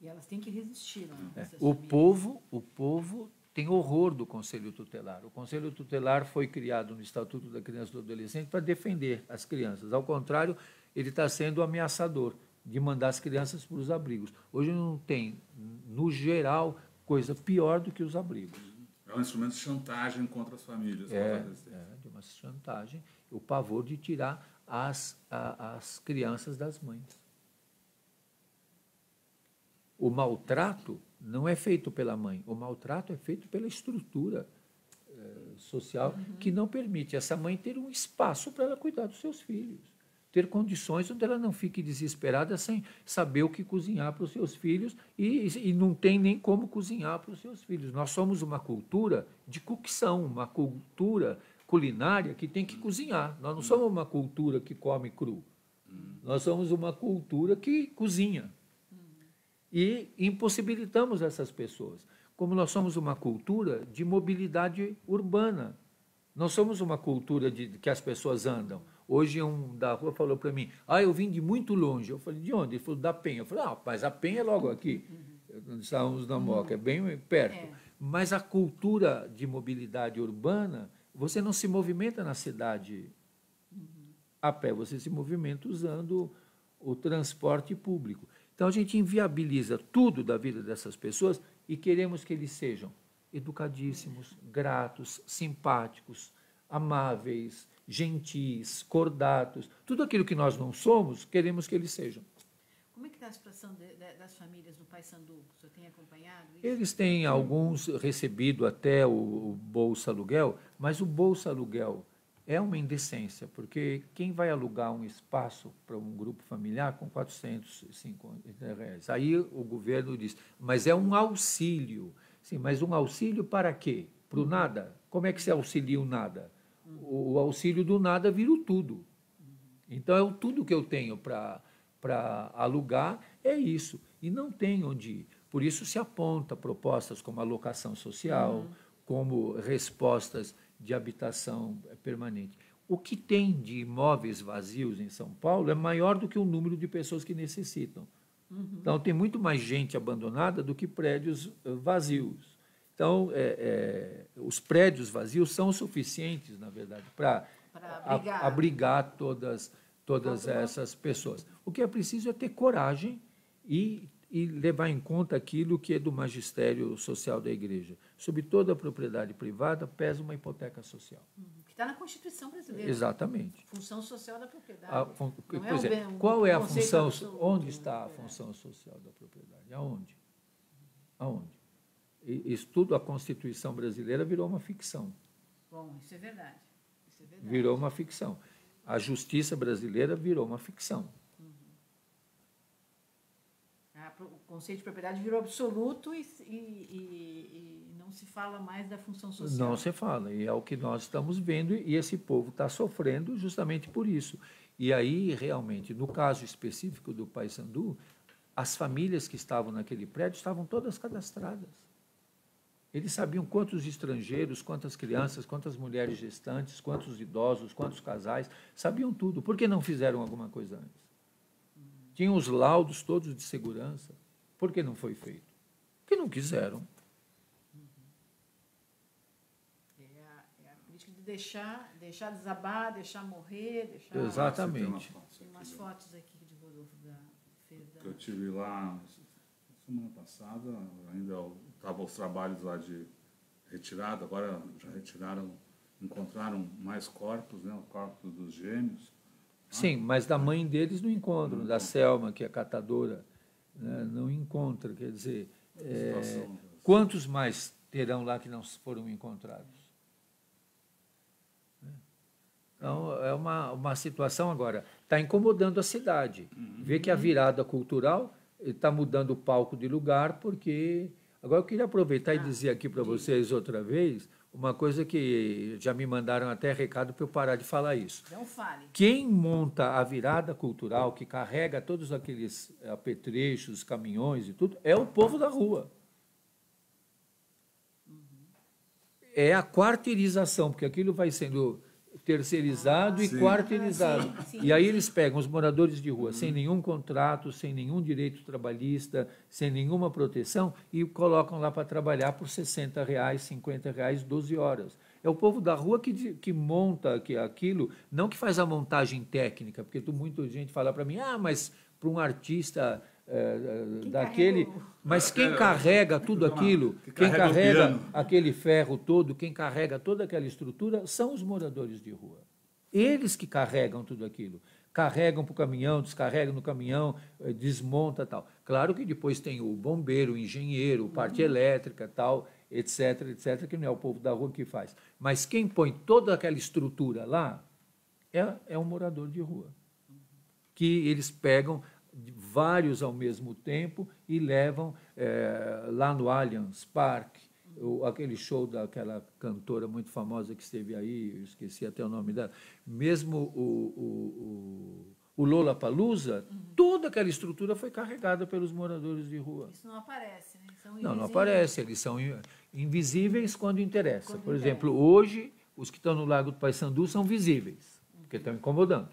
E elas têm que resistir. Né, é. O povo, o povo tem horror do Conselho Tutelar. O Conselho Tutelar foi criado no Estatuto da Criança e do Adolescente para defender as crianças. Ao contrário, ele está sendo ameaçador de mandar as crianças para os abrigos. Hoje não tem, no geral, coisa pior do que os abrigos um instrumento de chantagem contra as famílias. É, é de uma chantagem, o pavor de tirar as, a, as crianças das mães. O maltrato não é feito pela mãe, o maltrato é feito pela estrutura eh, social uhum. que não permite essa mãe ter um espaço para ela cuidar dos seus filhos ter condições onde ela não fique desesperada sem saber o que cozinhar para os seus filhos e, e não tem nem como cozinhar para os seus filhos. Nós somos uma cultura de cocção, uma cultura culinária que tem que cozinhar. Nós não somos uma cultura que come cru. Nós somos uma cultura que cozinha. E impossibilitamos essas pessoas. Como nós somos uma cultura de mobilidade urbana. Nós somos uma cultura de que as pessoas andam. Hoje um da rua falou para mim, ah, eu vim de muito longe. Eu falei, de onde? Ele falou, da Penha. Eu falei, ah, mas a Penha é logo aqui. Uhum. Estávamos na Moca, é bem perto. É. Mas a cultura de mobilidade urbana, você não se movimenta na cidade uhum. a pé, você se movimenta usando o transporte público. Então a gente inviabiliza tudo da vida dessas pessoas e queremos que eles sejam educadíssimos, gratos, simpáticos, amáveis, gentis, cordatos, tudo aquilo que nós não somos, queremos que eles sejam. Como é que está a situação de, de, das famílias no Paysandu? O senhor tem acompanhado isso? Eles têm alguns recebido até o, o Bolsa Aluguel, mas o Bolsa Aluguel é uma indecência, porque quem vai alugar um espaço para um grupo familiar com 450 reais? Aí o governo diz, mas é um auxílio. Sim, mas um auxílio para quê? Para o nada? Como é que se auxilia o nada? o auxílio do nada vira o tudo. Então, é o tudo que eu tenho para alugar, é isso. E não tem onde ir. Por isso se aponta propostas como alocação social, uhum. como respostas de habitação permanente. O que tem de imóveis vazios em São Paulo é maior do que o número de pessoas que necessitam. Uhum. Então, tem muito mais gente abandonada do que prédios eh, vazios. Então, é, é, os prédios vazios são suficientes, na verdade, para abrigar. abrigar. todas, todas essas pessoas. O que é preciso é ter coragem e, e levar em conta aquilo que é do magistério social da igreja. Sobre toda a propriedade privada pesa uma hipoteca social. Uhum. Que está na Constituição brasileira. Exatamente. Função social da propriedade. A fun... É é, bem- qual é a função? Onde está a função social da propriedade? Aonde? Aonde? Isso tudo, a Constituição brasileira virou uma ficção. Bom, isso é verdade. Isso é verdade. Virou uma ficção. A justiça brasileira virou uma ficção. O conceito de propriedade virou absoluto e, e- e- e não se fala mais da função social. Não se fala, e é o que nós estamos vendo, e esse povo está sofrendo justamente por isso. E aí, realmente, no caso específico do Paysandu, as famílias que estavam naquele prédio estavam todas cadastradas. Eles sabiam quantos estrangeiros, quantas crianças, quantas mulheres gestantes, quantos idosos, quantos casais, sabiam tudo. Por que não fizeram alguma coisa antes? Tinham os laudos todos de segurança. Por que não foi feito? Porque não quiseram. É a, é a política de deixar, deixar desabar, deixar morrer, deixar. Exatamente. Tem umas fotos aqui de Rodolfo da Feira da- que eu tive lá semana passada, ainda estavam os trabalhos lá de retirada, agora já retiraram, encontraram mais corpos, né, o corpo dos gêmeos. Sim, mas da mãe deles não encontram, da Selma, que é catadora, né, não encontra. Quer dizer, é, quantos mais terão lá que não foram encontrados? Então, é uma, uma situação agora, está incomodando a cidade. Vê que a virada cultural está mudando o palco de lugar, porque. Agora, eu queria aproveitar e dizer aqui para vocês outra vez uma coisa que já me mandaram até recado para eu parar de falar isso. Não fale. Quem monta a virada cultural, que carrega todos aqueles apetrechos, caminhões e tudo, é o povo da rua. É a quarteirização, porque aquilo vai sendo terceirizado e Sim. quarteirizado. Ah, sim, sim, e aí eles pegam os moradores de rua sem nenhum contrato, sem nenhum direito trabalhista, sem nenhuma proteção e colocam lá para trabalhar por 60 reais, 50 reais, 12 horas. É o povo da rua que, que monta que- aquilo, não que faz a montagem técnica, porque tu, muita gente fala para mim, ah, mas para um artista eh, Quem daquele. carrega Mas quem É, carrega tudo aquilo, que quem carrega aquele ferro todo, quem carrega toda aquela estrutura são os moradores de rua. Eles que carregam tudo aquilo. Carregam para o caminhão, descarregam no caminhão, eh, desmonta tal. Claro que depois tem o bombeiro, o engenheiro, parte elétrica, tal, etc, etc, que não é o povo da rua que faz. Mas quem põe toda aquela estrutura lá é, é um morador de rua. Que eles pegam vários ao mesmo tempo e levam eh, lá no Allianz Parque, o- aquele show daquela cantora muito famosa que esteve aí, eu esqueci até o nome dela, mesmo o, o, o, o Lola Palusa, toda aquela estrutura foi carregada pelos moradores de rua. Isso não aparece, né? São Não, não aparece, eles são in- invisíveis quando interessa. Quando Por interessa. exemplo, hoje, os que estão no Lago do Paissandu são visíveis, porque estão incomodando.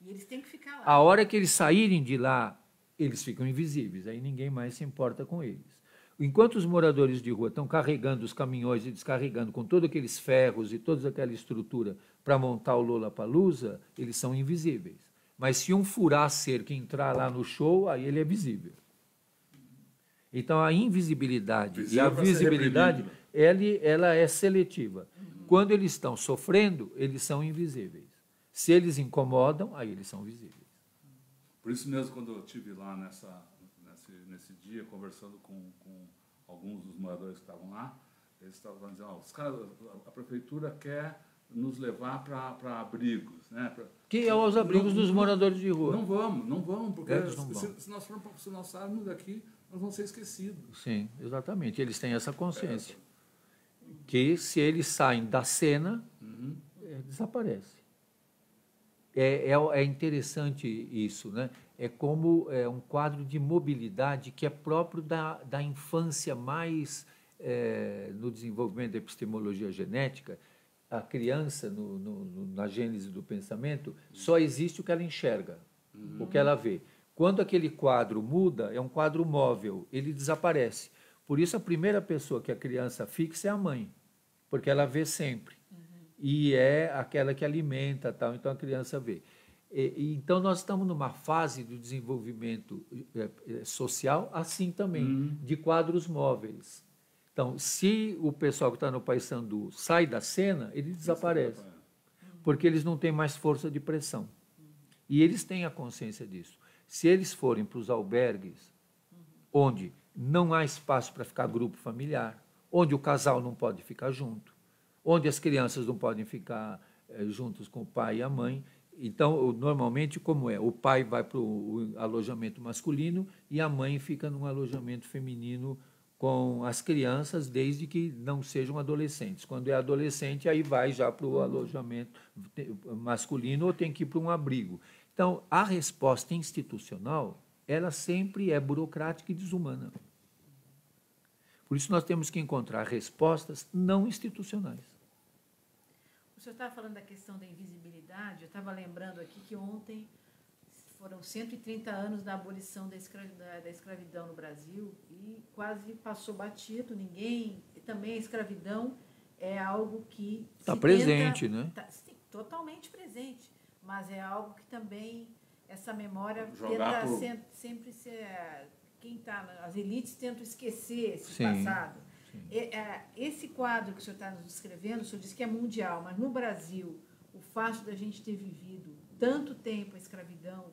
E eles têm que ficar lá. A hora que eles saírem de lá, eles ficam invisíveis, aí ninguém mais se importa com eles. Enquanto os moradores de rua estão carregando os caminhões e descarregando com todos aqueles ferros e toda aquela estrutura para montar o Lola Palusa, eles são invisíveis. Mas se um furar a cerca e entrar lá no show, aí ele é visível. Então a invisibilidade e Visível a pra ser visibilidade, ele, ela é seletiva. Quando eles estão sofrendo, eles são invisíveis. Se eles incomodam, aí eles são visíveis. Por isso mesmo, quando eu estive lá nessa, nesse, nesse dia, conversando com, com alguns dos moradores que estavam lá, eles estavam dizendo, ó, os caras, a, prefeitura quer nos levar para abrigos, né? Pra, Que é os abrigos Não- dos moradores de rua. Não vamos, não vamos, porque não se, vão. se nós formos, se nós sairmos daqui, nós vamos ser esquecidos. Sim, exatamente. Eles têm essa consciência. Que se eles saem da cena, Uhum. é, desaparece. É, é, é interessante isso, né? É como é, um quadro de mobilidade que é próprio da, da infância mais é, no desenvolvimento da epistemologia genética. A criança, no, no- na gênese do pensamento, só existe o que ela enxerga, o que ela vê. Quando aquele quadro muda, é um quadro móvel, ele desaparece. Por isso, a primeira pessoa que a criança fixa é a mãe, porque ela vê sempre e é aquela que alimenta tal então a criança vê E, então, nós estamos numa fase do desenvolvimento é, é, social, assim também, uhum. de quadros móveis. Então, se o pessoal que está no Paysandu sai da cena, ele desaparece, porque eles não têm mais força de pressão. E eles têm a consciência disso. Se eles forem para os albergues, onde não há espaço para ficar grupo familiar, onde o casal não pode ficar junto, onde as crianças não podem ficar é, juntos com o pai e a mãe, então, normalmente, como é? O pai vai para o alojamento masculino e a mãe fica num alojamento feminino com as crianças, desde que não sejam adolescentes. Quando é adolescente, aí vai já para o alojamento masculino ou tem que ir para um abrigo. Então, a resposta institucional, ela sempre é burocrática e desumana. Por isso, nós temos que encontrar respostas não institucionais. O senhor estava falando da questão da invisibilidade, eu estava lembrando aqui que ontem foram 130 anos da abolição da escravidão, da escravidão no Brasil e quase passou batido, ninguém. E também a escravidão é algo que. Está presente, tenta, né? Tá, sim, totalmente presente, mas é algo que também essa memória Jogar tenta sempre, sempre ser. Quem está. As elites tentam esquecer esse sim. passado. É, esse quadro que o senhor está nos descrevendo, o senhor disse que é mundial, mas no Brasil, o fato da gente ter vivido tanto tempo a escravidão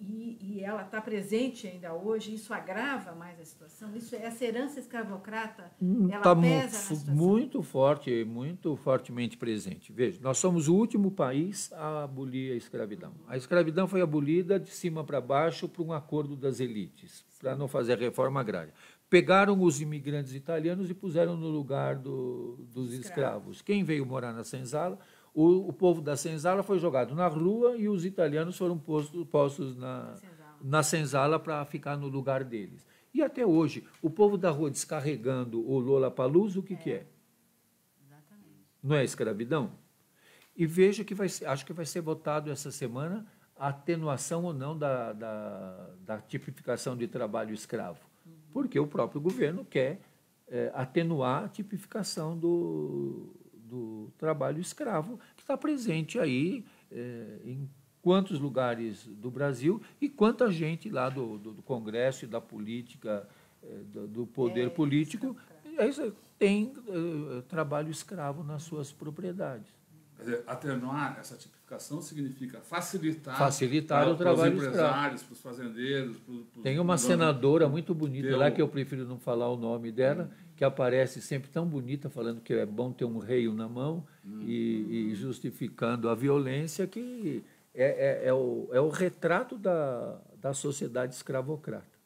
e, e ela está presente ainda hoje, isso agrava mais a situação? Isso, essa herança escravocrata, hum, ela tá pesa na situação? Muito forte, muito fortemente presente. Veja, nós somos o último país a abolir a escravidão. A escravidão foi abolida de cima para baixo por um acordo das elites, para não fazer a reforma agrária pegaram os imigrantes italianos e puseram no lugar do, dos escravos. Quem veio morar na senzala, o, o, povo da senzala foi jogado na rua e os italianos foram postos, postos na, na senzala para ficar no lugar deles. E até hoje, o povo da rua descarregando o Lola Palusa, o que é? Que é? Exatamente. Não é escravidão? E veja que vai ser, acho que vai ser votado essa semana a atenuação ou não da, da, da tipificação de trabalho escravo porque o próprio governo quer é, atenuar a tipificação do, do trabalho escravo, que está presente aí é, em quantos lugares do Brasil e quanta gente lá do, do, do Congresso e da política, é, do, do, poder é, político, é, tem é, trabalho escravo nas suas propriedades. Dizer, atenuar essa tipificação significa facilitar, facilitar o trabalho para os empresários, para os fazendeiros. Para, para Tem uma senadora muito bonita teu... lá, que eu prefiro não falar o nome dela, que aparece sempre tão bonita, falando que é bom ter um rei na mão hum. e, e, justificando a violência, que é, é, é, o, é o retrato da, da sociedade escravocrata.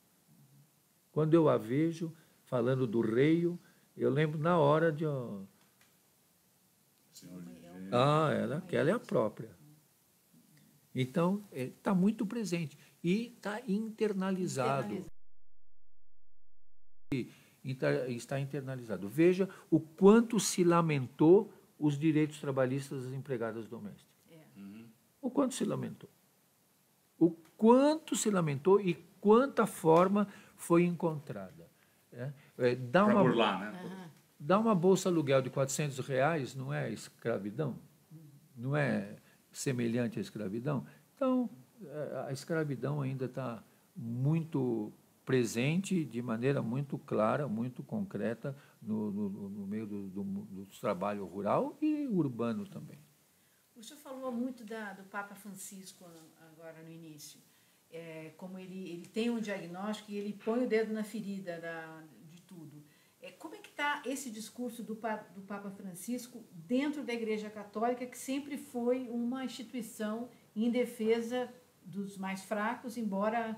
Quando eu a vejo falando do rei, eu lembro na hora de. Ó, ah, ela, que ela é a própria. Então, está é, muito presente e está internalizado. Está internalizado. Veja o quanto se lamentou os direitos trabalhistas das empregadas domésticas. É. Uhum. O quanto se lamentou. O quanto se lamentou e quanta forma foi encontrada. É, é, dá uma, burlar, né? Uhum. Dar uma bolsa aluguel de 400 reais não é escravidão? Não é semelhante à escravidão? Então, é, a escravidão ainda está muito presente de maneira muito clara, muito concreta no, no, no meio do, do, do, trabalho rural e urbano também. O senhor falou muito da, do Papa Francisco agora no início, é, como ele, ele tem um diagnóstico e ele põe o dedo na ferida da, é, como é está esse discurso do, do Papa Francisco dentro da Igreja Católica, que sempre foi uma instituição em defesa dos mais fracos, embora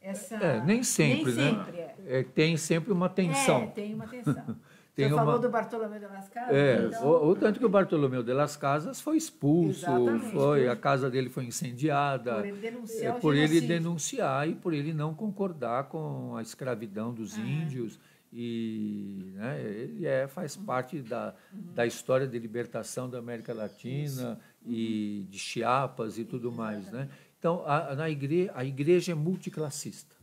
essa... É, nem sempre, nem né? Sempre, é. É, tem sempre uma tensão. É, tem uma tensão. Tem Você uma... falou do Bartolomeu de las Casas? É, então... o, o, tanto que o Bartolomeu de las Casas foi expulso, foi, a casa dele foi incendiada. Por ele denunciar é, Por ele denunciar e por ele não concordar com a escravidão dos ah. índios e né, ele é, faz parte da, da história de libertação da América Latina e de Chiapas e tudo mais. Né? Então, a, na igreja, a igreja é multiclassista.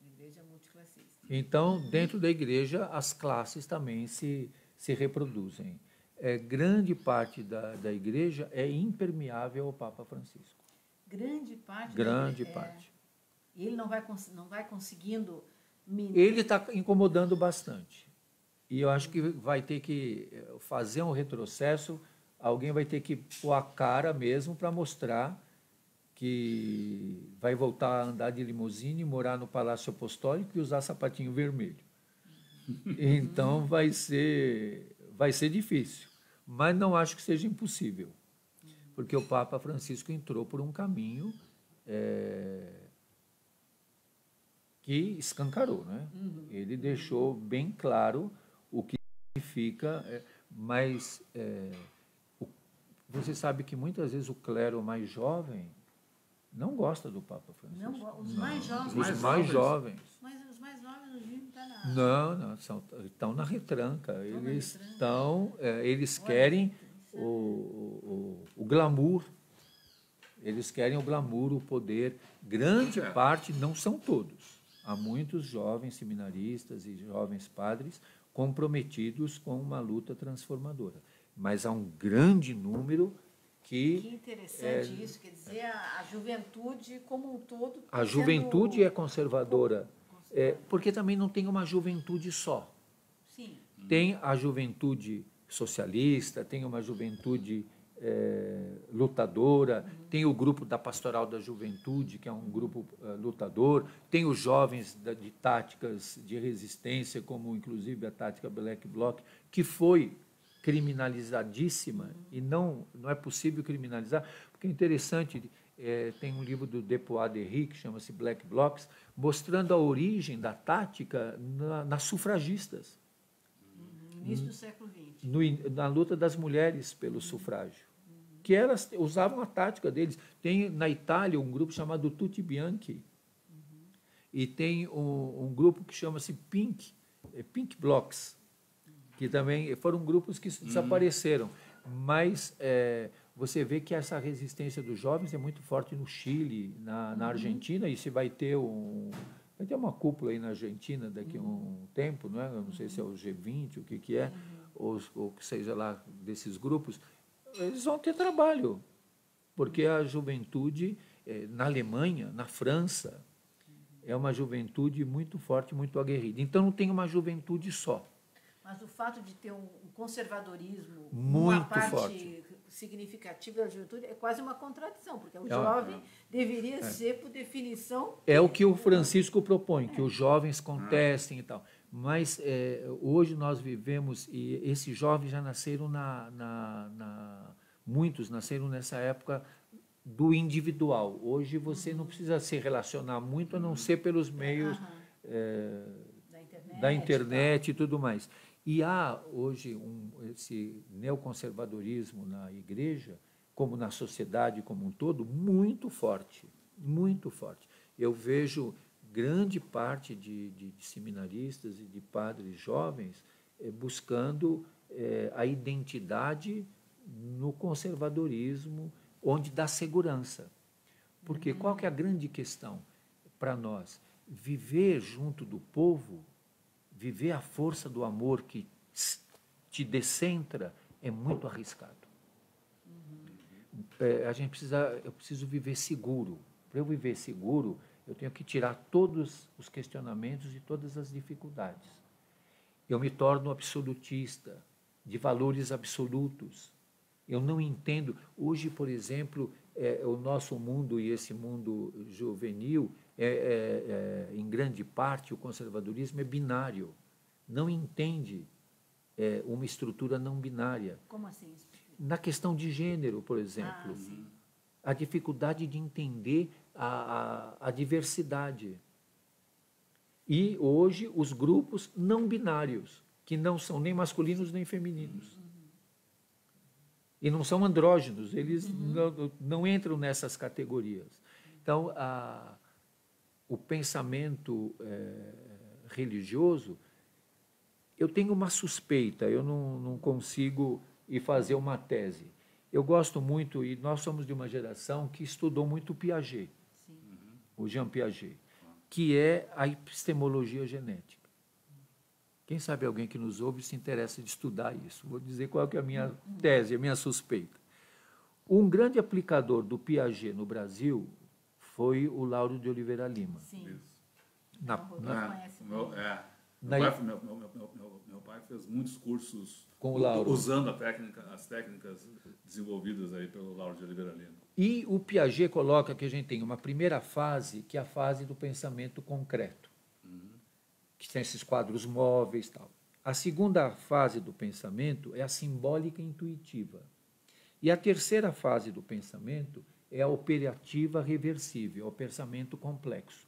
igreja é multiclassista. Então, dentro da igreja, as classes também se, se reproduzem. É, grande parte da, da igreja é impermeável ao Papa Francisco. Grande parte. Grande é. parte. Ele não vai, não vai conseguindo. Ele está incomodando bastante. E eu acho que vai ter que eh, fazer um retrocesso, alguém vai ter que pôr a cara mesmo para mostrar que vai voltar a andar de limusine, morar no Palácio Apostólico e usar sapatinho vermelho. Então vai ser, vai ser difícil, mas não acho que seja impossível, porque o Papa Francisco entrou por um caminho é, que escancarou, né? Uhum. Ele deixou bem claro o que significa, é, mas é, o, você sabe que muitas vezes o clero mais jovem não gosta do Papa Francisco. Não, os mais jovens. Os mais, mais jovens. Mas os mais jovens não vivem tá na... Não, não, são, estão na retranca. Estão eles na estão, é, eles Olha, querem o, o, o, glamour. Eles querem o glamour, o poder. Grande é. parte, não são todos. Há muitos jovens seminaristas e jovens padres comprometidos com uma luta transformadora. Mas há um grande número que, que interessante é, isso, quer dizer, a, a, juventude como um todo. A juventude sendo... é conservadora, é, porque também não tem uma juventude só. Sim. Tem a juventude socialista, tem uma juventude é, lutadora, uhum. tem o grupo da Pastoral da Juventude, que é um grupo é, lutador, tem os jovens da, de táticas de resistência, como inclusive a tática Black Bloc, que foi criminalizadíssima e não não é possível criminalizar porque é interessante é, tem um livro do Depois Derry que chama-se Black Blocs mostrando a origem da tática na, nas sufragistas. No início do século XX no, na luta das mulheres pelo sufrágio que elas usavam a tática deles tem na Itália um grupo chamado Tutti Bianchi e tem um, um grupo que chama-se Pink é Pink Blocks que também foram grupos que uhum. desapareceram. Mas é, você vê que essa resistência dos jovens é muito forte no Chile, na, na uhum. Argentina, e se vai ter um. Vai ter uma cúpula aí na Argentina daqui a um uhum. tempo, não é? Eu não sei se é o G20, o que, que é, ou, ou que seja lá desses grupos. Eles vão ter trabalho, porque a juventude, é, na Alemanha, na França, é uma juventude muito forte, muito aguerrida. Então não tem uma juventude só. Mas o fato de ter um conservadorismo, Muito uma parte forte. significativa da juventude, é quase uma contradição, porque o é, jovem é. deveria é. ser, por definição. É o que o Francisco propõe, que os jovens contestem e tal. Mas é, hoje nós vivemos, e esses jovens já nasceram na, na, na. Muitos nasceram nessa época do individual. Hoje você não precisa se relacionar muito, a não ser pelos meios. Uhum. É, da internet, da internet e tudo mais. E há hoje um, esse neoconservadorismo na igreja, como na sociedade como um todo, muito forte, muito forte. Eu vejo grande parte de, de, de seminaristas e de padres jovens eh, buscando eh, a identidade no conservadorismo, onde dá segurança. Porque qual que é a grande questão para nós? Viver junto do povo viver a força do amor que te descentra é muito arriscado. Uhum. É, a gente precisa, eu preciso viver seguro. Para eu viver seguro, eu tenho que tirar todos os questionamentos e todas as dificuldades. Eu me torno absolutista, de valores absolutos. Eu não entendo. Hoje, por exemplo, é, o nosso mundo e esse mundo juvenil é, é, é, em grande parte, o conservadorismo é binário. Não entende é, uma estrutura não binária. Como assim? Na questão de gênero, por exemplo. Ah, a dificuldade de entender a, a, a diversidade. E hoje os grupos não binários, que não são nem masculinos nem femininos. Uhum. E não são andrógenos, eles uhum. não, não entram nessas categorias. Então, a, o pensamento é, religioso, eu tenho uma suspeita, eu não, não consigo ir fazer uma tese. Eu gosto muito, e nós somos de uma geração que estudou muito Piaget. O Jean Piaget, que é a epistemologia genética. Quem sabe alguém que nos ouve se interessa de estudar isso? Vou dizer qual é a minha tese, a minha suspeita. Um grande aplicador do Piaget no Brasil foi o Lauro de Oliveira Lima. Sim. Isso. Na, na- conhece Meu, muito. é, Na- meu, pai, meu, meu, meu, meu, meu pai fez muitos cursos Com o Lauro. usando a técnica, as técnicas desenvolvidas aí pelo Lauro de Oliveira Lima. E o Piaget coloca que a gente tem uma primeira fase, que é a fase do pensamento concreto, que tem esses quadros móveis tal. A segunda fase do pensamento é a simbólica intuitiva. E a terceira fase do pensamento é a operativa reversível, é o pensamento complexo.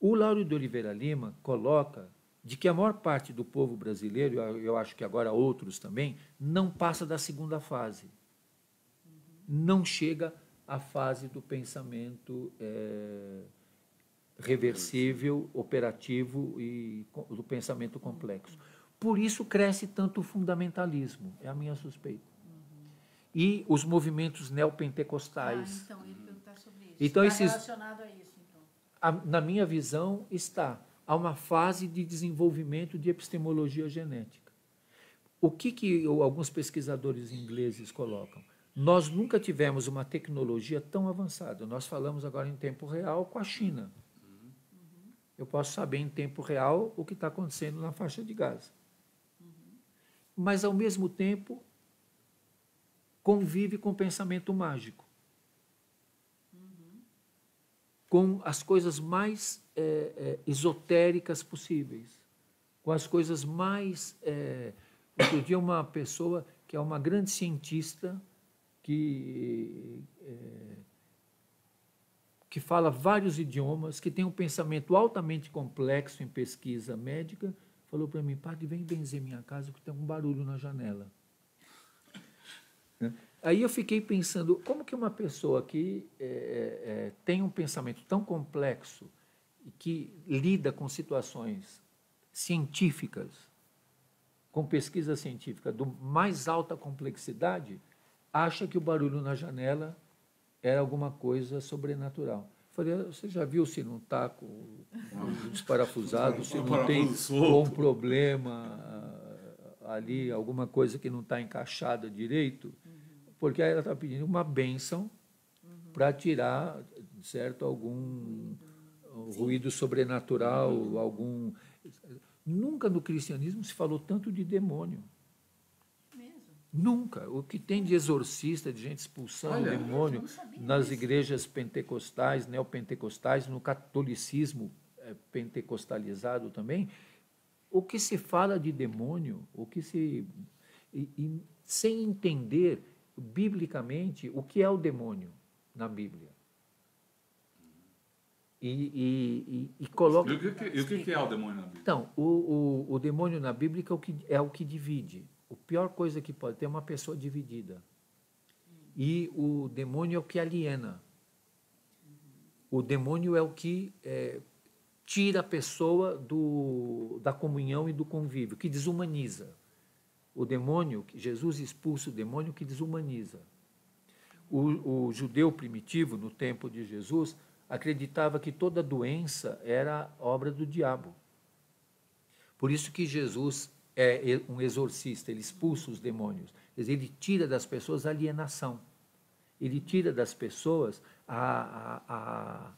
O Lauro de Oliveira Lima coloca de que a maior parte do povo brasileiro, eu acho que agora outros também, não passa da segunda fase não chega à fase do pensamento eh, reversível, operativo e do pensamento complexo. Por isso cresce tanto o fundamentalismo, é a minha suspeita. E os movimentos Ah, neopentecostais. então, ele perguntar sobre isso. Então, Está esses- relacionado a isso, então. A- na minha visão, está a uma fase de desenvolvimento de epistemologia genética. O que, que alguns pesquisadores ingleses colocam? Nós nunca tivemos uma tecnologia tão avançada. Nós falamos agora em tempo real com a China. Eu posso saber em tempo real o que está acontecendo na faixa de Gaza. Mas, ao mesmo tempo, convive com o pensamento mágico com as coisas mais eh, eh, esotéricas possíveis, com as coisas mais. Eh, outro dia, uma pessoa que é uma grande cientista, que, eh, que fala vários idiomas, que tem um pensamento altamente complexo em pesquisa médica, falou para mim: Padre, vem benzer minha casa que tem um barulho na janela. Né? Aí eu fiquei pensando, como que uma pessoa que é, é, tem um pensamento tão complexo e que lida com situações científicas, com pesquisa científica do mais alta complexidade, acha que o barulho na janela era alguma coisa sobrenatural. Falei, "Ah, você já viu se não está com desparafusado, se não tem Parafuso solto. um problema ah, ali, alguma coisa que não está encaixada direito? Porque aí ela está pedindo uma bênção para tirar, certo, algum ruído sobrenatural, algum... Nunca no cristianismo se falou tanto de demônio. Nunca. O que tem de exorcista, de gente expulsando Olha, o demônio nas disso. igrejas pentecostais, neopentecostais, no catolicismo eh, pentecostalizado também, o que se fala de demônio, o que se. E, e sem entender biblicamente o que é o demônio na Bíblia. E, e, e, e coloca. E o que, que- o que que é o demônio na Bíblia? Então, o, o, o demônio na Bíblia é o, que, é o que divide. A pior coisa que pode ter é uma pessoa dividida. E o demônio é o que aliena. O demônio é o que é, tira a pessoa do, da comunhão e do convívio, que desumaniza. O demônio, Jesus expulsa o demônio que desumaniza. O, o judeu primitivo, no tempo de Jesus, acreditava que toda doença era obra do diabo. Por isso que Jesus é um exorcista, ele expulsa os demônios. Quer dizer, ele tira das pessoas a alienação. Ele tira das pessoas a, a, a,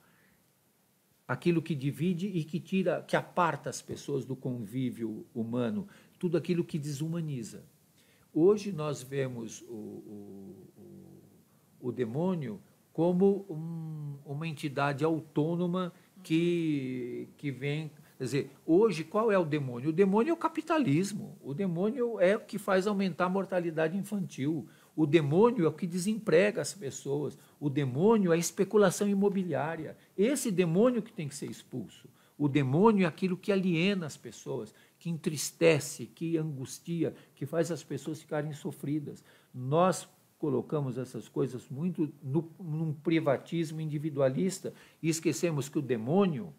aquilo que divide e que tira, que aparta as pessoas do convívio humano, tudo aquilo que desumaniza. Hoje nós vemos o, o, o, o demônio como um, uma entidade autônoma que, que vem. Quer dizer, hoje qual é o demônio? O demônio é o capitalismo. O demônio é o que faz aumentar a mortalidade infantil. O demônio é o que desemprega as pessoas. O demônio é a especulação imobiliária. Esse demônio que tem que ser expulso. O demônio é aquilo que aliena as pessoas, que entristece, que angustia, que faz as pessoas ficarem sofridas. Nós colocamos essas coisas muito no, num privatismo individualista e esquecemos que o demônio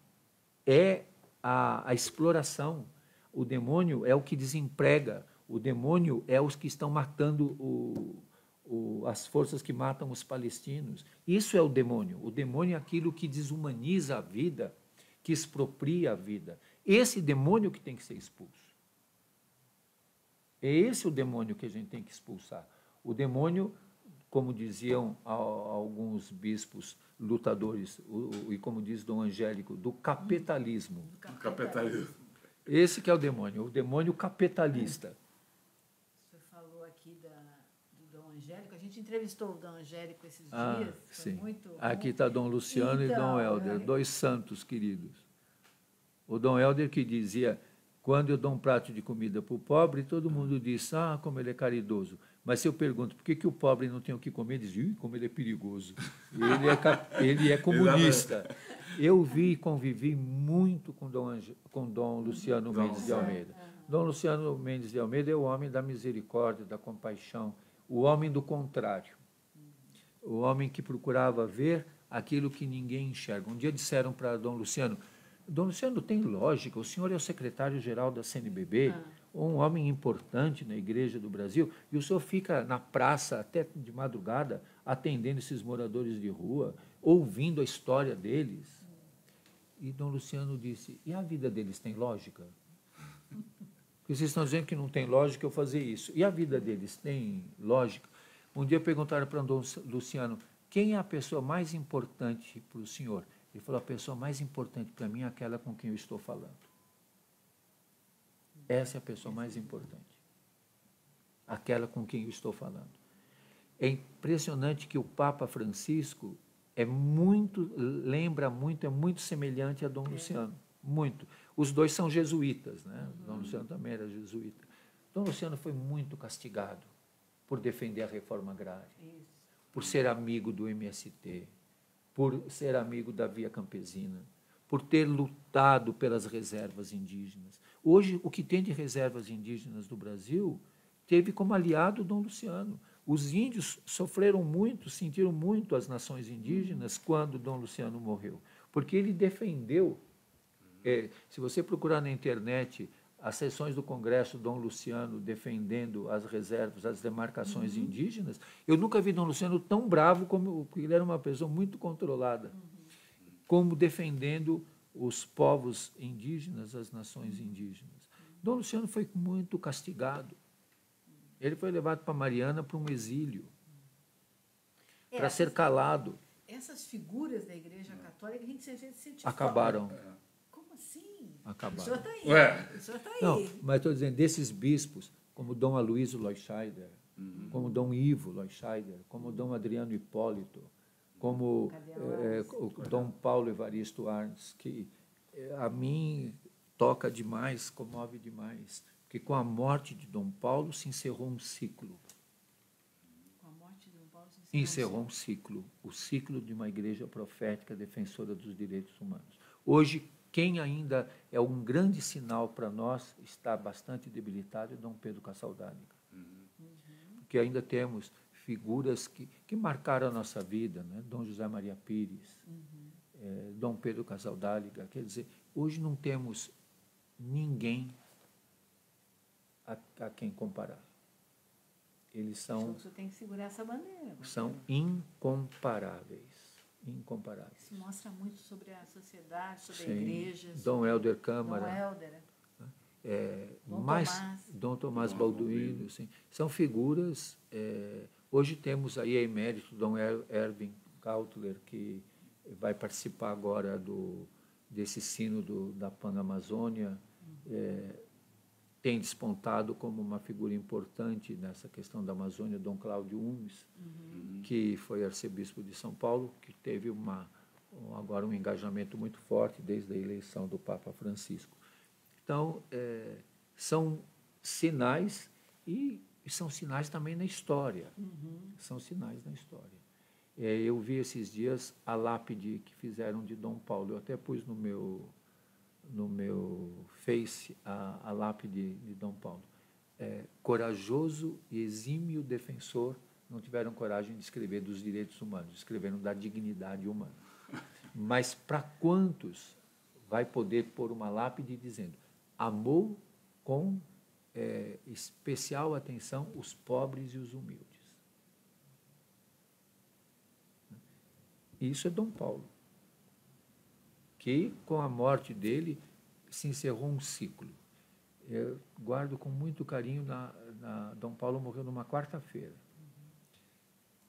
é a, a exploração, o demônio é o que desemprega, o demônio é os que estão matando o, o, as forças que matam os palestinos. Isso é o demônio. O demônio é aquilo que desumaniza a vida, que expropria a vida. Esse demônio que tem que ser expulso. É esse o demônio que a gente tem que expulsar. O demônio como diziam alguns bispos lutadores, e como diz Dom Angélico, do capitalismo. Do capitalismo. Esse que é o demônio, o demônio capitalista. O senhor falou aqui da, do Dom Angélico, a gente entrevistou o Dom Angélico esses ah, dias. Sim. Muito, aqui está Dom Luciano então, e Dom Helder, é... dois santos queridos. O Dom Helder que dizia, quando eu dou um prato de comida para o pobre, todo mundo diz, ah, como ele é caridoso. Mas se eu pergunto por que, que o pobre não tem o que comer, ele diz, Ih, como ele é perigoso. Ele é, ele é comunista. Eu vi e convivi muito com Dom, com Dom Luciano Mendes de Almeida. Dom Luciano Mendes de Almeida é o homem da misericórdia, da compaixão, o homem do contrário. O homem que procurava ver aquilo que ninguém enxerga. Um dia disseram para Dom Luciano, Dom Luciano, tem lógica, o senhor é o secretário-geral da CNBB, ah. Um homem importante na Igreja do Brasil, e o senhor fica na praça até de madrugada atendendo esses moradores de rua, ouvindo a história deles. E Dom Luciano disse: e a vida deles tem lógica? Porque vocês estão dizendo que não tem lógica eu fazer isso. E a vida deles tem lógica? Um dia perguntaram para Dom Luciano: quem é a pessoa mais importante para o senhor? Ele falou: a pessoa mais importante para mim é aquela com quem eu estou falando. Essa é a pessoa mais importante. Aquela com quem eu estou falando. É impressionante que o Papa Francisco é muito, lembra muito, é muito semelhante a Dom é. Luciano. Muito. Os dois são jesuítas, né? Uhum. Dom Luciano também era jesuíta. Dom Luciano foi muito castigado por defender a reforma agrária, Isso. por ser amigo do MST, por ser amigo da Via Campesina, por ter lutado pelas reservas indígenas. Hoje, o que tem de reservas indígenas do Brasil teve como aliado Dom Luciano. Os índios sofreram muito, sentiram muito as nações indígenas quando Dom Luciano morreu, porque ele defendeu. É, se você procurar na internet as sessões do Congresso Dom Luciano defendendo as reservas, as demarcações uhum. indígenas, eu nunca vi Dom Luciano tão bravo como ele era uma pessoa muito controlada, uhum. como defendendo os povos indígenas, as nações indígenas. Dom Luciano foi muito castigado. Ele foi levado para Mariana para um exílio, é, para ser calado. Essas figuras da Igreja Católica, a gente sente Acabaram. Falta acabar. O senhor está aí. Ué. O senhor está aí. Não, mas estou dizendo, desses bispos, como Dom Aloysio Leuscheider, uhum. como Dom Ivo Leuscheider, como Dom Adriano Hipólito, como é, o Dom Paulo Evaristo Arns, que é, a mim toca demais, comove demais, porque com a morte de Dom Paulo se encerrou um ciclo. Com a morte de Dom Paulo se encerrou, encerrou um ciclo, o ciclo de uma igreja profética defensora dos direitos humanos. Hoje, quem ainda é um grande sinal para nós está bastante debilitado é Dom Pedro Cassaldáliga. Uhum. Porque ainda temos figuras que, que marcaram a nossa vida, né? Dom José Maria Pires, uhum. é, Dom Pedro Cassaldáliga. Quer dizer, hoje não temos ninguém a, a quem comparar. Eles são. Você tem que segurar essa bandeira. São incomparáveis incomparáveis. Isso mostra muito sobre a sociedade, sobre Sim. a igreja. Dom Helder Câmara. Dom Helder. É, Dom mais Tomás. Dom Tomás Balduino, sim. são figuras. É, hoje temos aí a emérito Dom er-, Erwin Kautler, que vai participar agora do, desse sino da Panamazônia. É, tem despontado como uma figura importante nessa questão da Amazônia, Dom Cláudio Umes, uhum. que foi arcebispo de São Paulo, que teve uma, agora um engajamento muito forte desde a eleição do Papa Francisco. Então, é, são sinais e, e, são sinais também na história. Uhum. São sinais na história. É, eu vi esses dias a lápide que fizeram de Dom Paulo. Eu até pus no meu no meu Face a, a lápide de Dom Paulo. É, corajoso e exímio defensor não tiveram coragem de escrever dos direitos humanos, escreveram da dignidade humana. Mas para quantos vai poder pôr uma lápide dizendo amou com é, especial atenção os pobres e os humildes? Isso é Dom Paulo que com a morte dele se encerrou um ciclo. Eu guardo com muito carinho, na, na Dom Paulo morreu numa quarta-feira.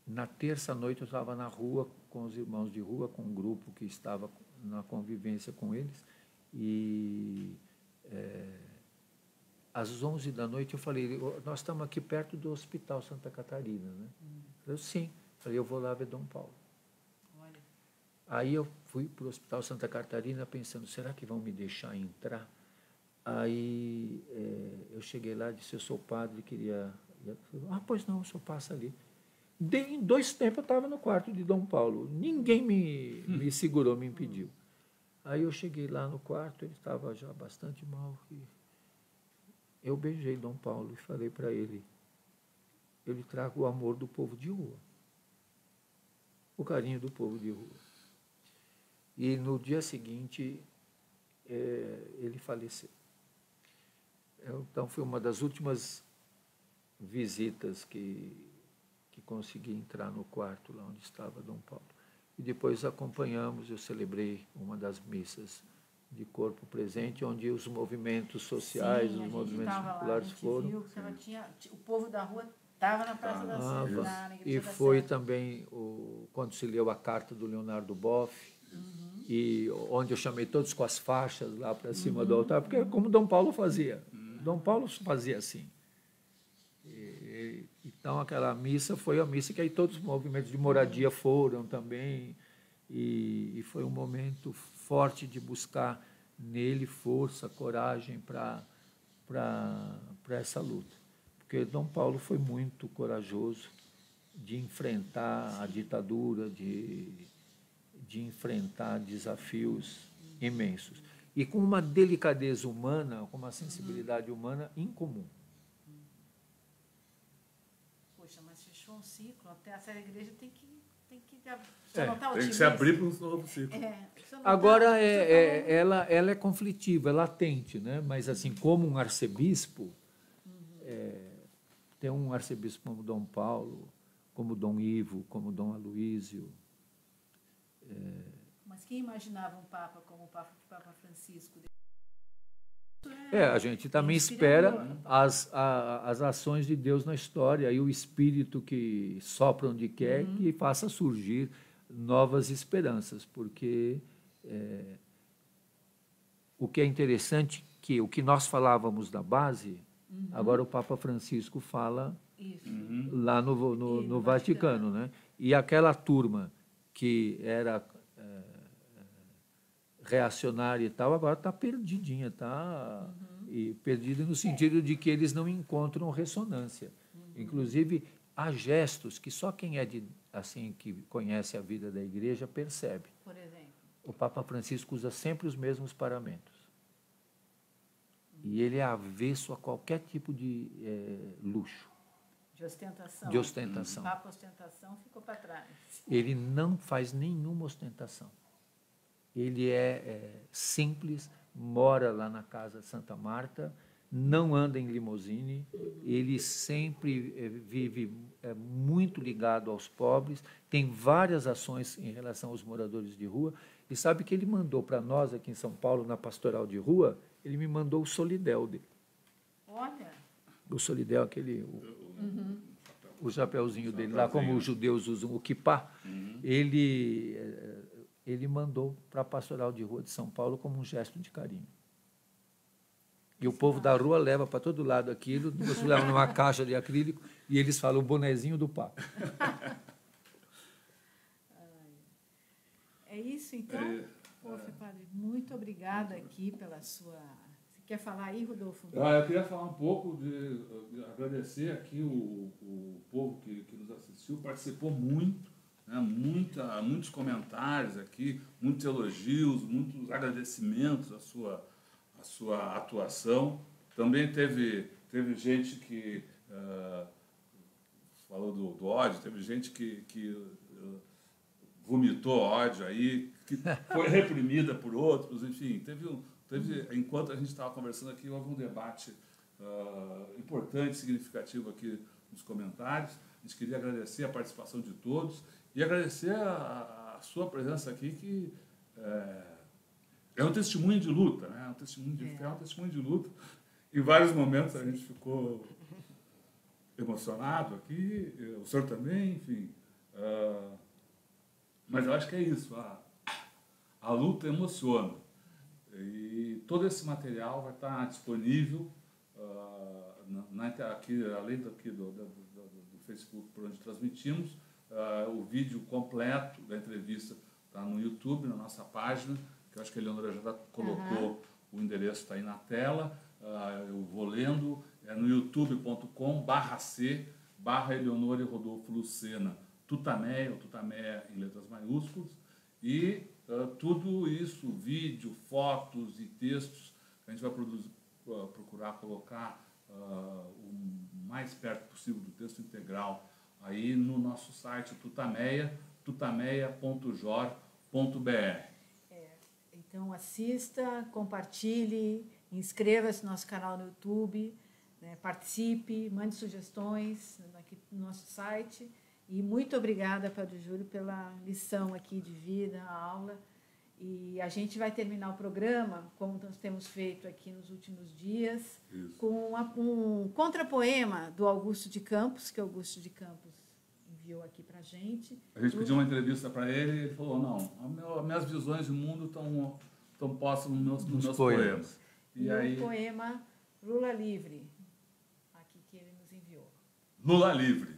na terça noite eu estava na rua com os irmãos de rua, com um grupo que estava na convivência com eles. E é, às 11 da noite eu falei, nós estamos aqui perto do Hospital Santa Catarina, né? Hum. Eu sim. Falei, eu vou lá ver Dom Paulo. Olha. Aí eu fui para o Hospital Santa Catarina pensando, será que vão me deixar entrar? Aí é, eu cheguei lá, disse, eu sou padre, queria... Ah, pois não, o senhor passa ali. De, em dois tempos eu estava no quarto de Dom Paulo. Ninguém me, me segurou, me impediu. Aí eu cheguei lá no quarto, ele estava já bastante mal. E eu beijei Dom Paulo e falei para ele: eu lhe trago o amor do povo de rua, o carinho do povo de rua. E no dia seguinte, é, ele faleceu. Então foi uma das últimas visitas que, que consegui entrar no quarto lá onde estava Dom Paulo. E depois acompanhamos, eu celebrei uma das missas de corpo presente, onde os movimentos sociais, Sim, os movimentos populares lá, foram. Viu, tinha, o povo da rua estava na Praça da Sé, E foi também o, quando se leu a carta do Leonardo Boff, uhum. e onde eu chamei todos com as faixas lá para cima uhum. do altar, porque é como Dom Paulo fazia. Uhum. Dom Paulo fazia assim. E, então, aquela missa foi a missa que aí todos os movimentos de moradia foram também, e, e foi um momento forte de buscar nele força, coragem para essa luta. Porque Dom Paulo foi muito corajoso de enfrentar a ditadura, de, de enfrentar desafios imensos. E com uma delicadeza humana, com uma sensibilidade humana incomum. Poxa, mas fechou um ciclo, até a igreja tem que tem que, é, tem que se abrir para um novo ciclo. É, Agora, é, é, ela, ela é conflitiva, é latente, né? mas assim, como um arcebispo, uhum. é, tem um arcebispo como Dom Paulo, como Dom Ivo, como Dom Aloísio. É... Mas quem imaginava um Papa como o Papa Francisco? É, a gente também espera as, a, as ações de Deus na história e o Espírito que sopra onde quer uhum. que faça surgir novas esperanças, porque é, o que é interessante que o que nós falávamos da base, uhum. agora o Papa Francisco fala uhum. lá no, no, no, no Vaticano, Vaticano, né? E aquela turma que era reacionária e tal, agora está perdidinha, está uhum. e perdida no sentido de que eles não encontram ressonância. Uhum. Inclusive há gestos que só quem é de assim que conhece a vida da igreja percebe. Por exemplo, o Papa Francisco usa sempre os mesmos paramentos. Uhum. E ele é avesso a qualquer tipo de é, luxo. De ostentação. De ostentação. O Papa ostentação ficou para trás. Ele não faz nenhuma ostentação. Ele é, é simples, mora lá na casa de Santa Marta, não anda em limusine, ele sempre é, vive é, muito ligado aos pobres, tem várias ações em relação aos moradores de rua, e sabe que ele mandou para nós aqui em São Paulo, na Pastoral de Rua, ele me mandou o Solidel dele. Olha! O Solidel, aquele... O, uhum. o chapéuzinho dele, lá como os judeus usam o kippah, uhum. ele é, ele mandou para a pastoral de rua de São Paulo como um gesto de carinho. E o povo da rua leva para todo lado aquilo, você leva numa caixa de acrílico e eles falam o bonezinho do Papa. É isso, então? É, Poxa, padre, muito obrigada aqui pela sua. Você quer falar aí, Rodolfo? Ah, eu queria falar um pouco de, de agradecer aqui o, o povo que, que nos assistiu, participou muito né? Muita, muitos comentários aqui, muitos elogios, muitos agradecimentos à sua, à sua atuação. Também teve, teve gente que uh, falou do, do, ódio, teve gente que, que uh, vomitou ódio aí, que foi reprimida por outros, enfim, teve, um, teve enquanto a gente estava conversando aqui, houve um debate uh, importante, significativo aqui nos comentários. A gente queria agradecer a participação de todos e agradecer a, a sua presença aqui, que é, é, um testemunho de luta, né? é um testemunho de fé, é um testemunho de luta. Em vários momentos a gente ficou emocionado aqui, o senhor também, enfim. Uh, mas eu acho que é isso. A, a luta emociona. E todo esse material vai estar disponível uh, na, na, aqui, além daqui do, do, do, do, Facebook por onde transmitimos. Uh, o vídeo completo da entrevista está no YouTube, na nossa página, que eu acho que a Leonora já colocou uhum. o endereço, está aí na tela. Uh, eu vou lendo, é no youtube.com barra C barra Eleonora e Rodolfo Lucena, Tutameia, ou Tutameia em letras maiúsculas, e uh, tudo isso, vídeo, fotos e textos, a gente vai produzir, uh, procurar colocar o mais perto possível do texto integral aí no nosso site tutameia, tutameia.jor.br. É, então assista, compartilhe, inscreva-se no nosso canal no YouTube, né, participe, mande sugestões aqui no nosso site. E muito obrigada, Padre Júlio, pela lição aqui de vida, a aula. E a gente vai terminar o programa, como nós temos feito aqui nos últimos dias, Isso. com uma, um contrapoema do Augusto de Campos, que Augusto de Campos enviou aqui para a gente. A gente pediu uma entrevista para ele e ele falou, não, as minhas visões de mundo estão, estão postas nos meus, nos meus poemas. poemas. E, e aí... o poema Lula Livre, aqui que ele nos enviou. Lula Livre.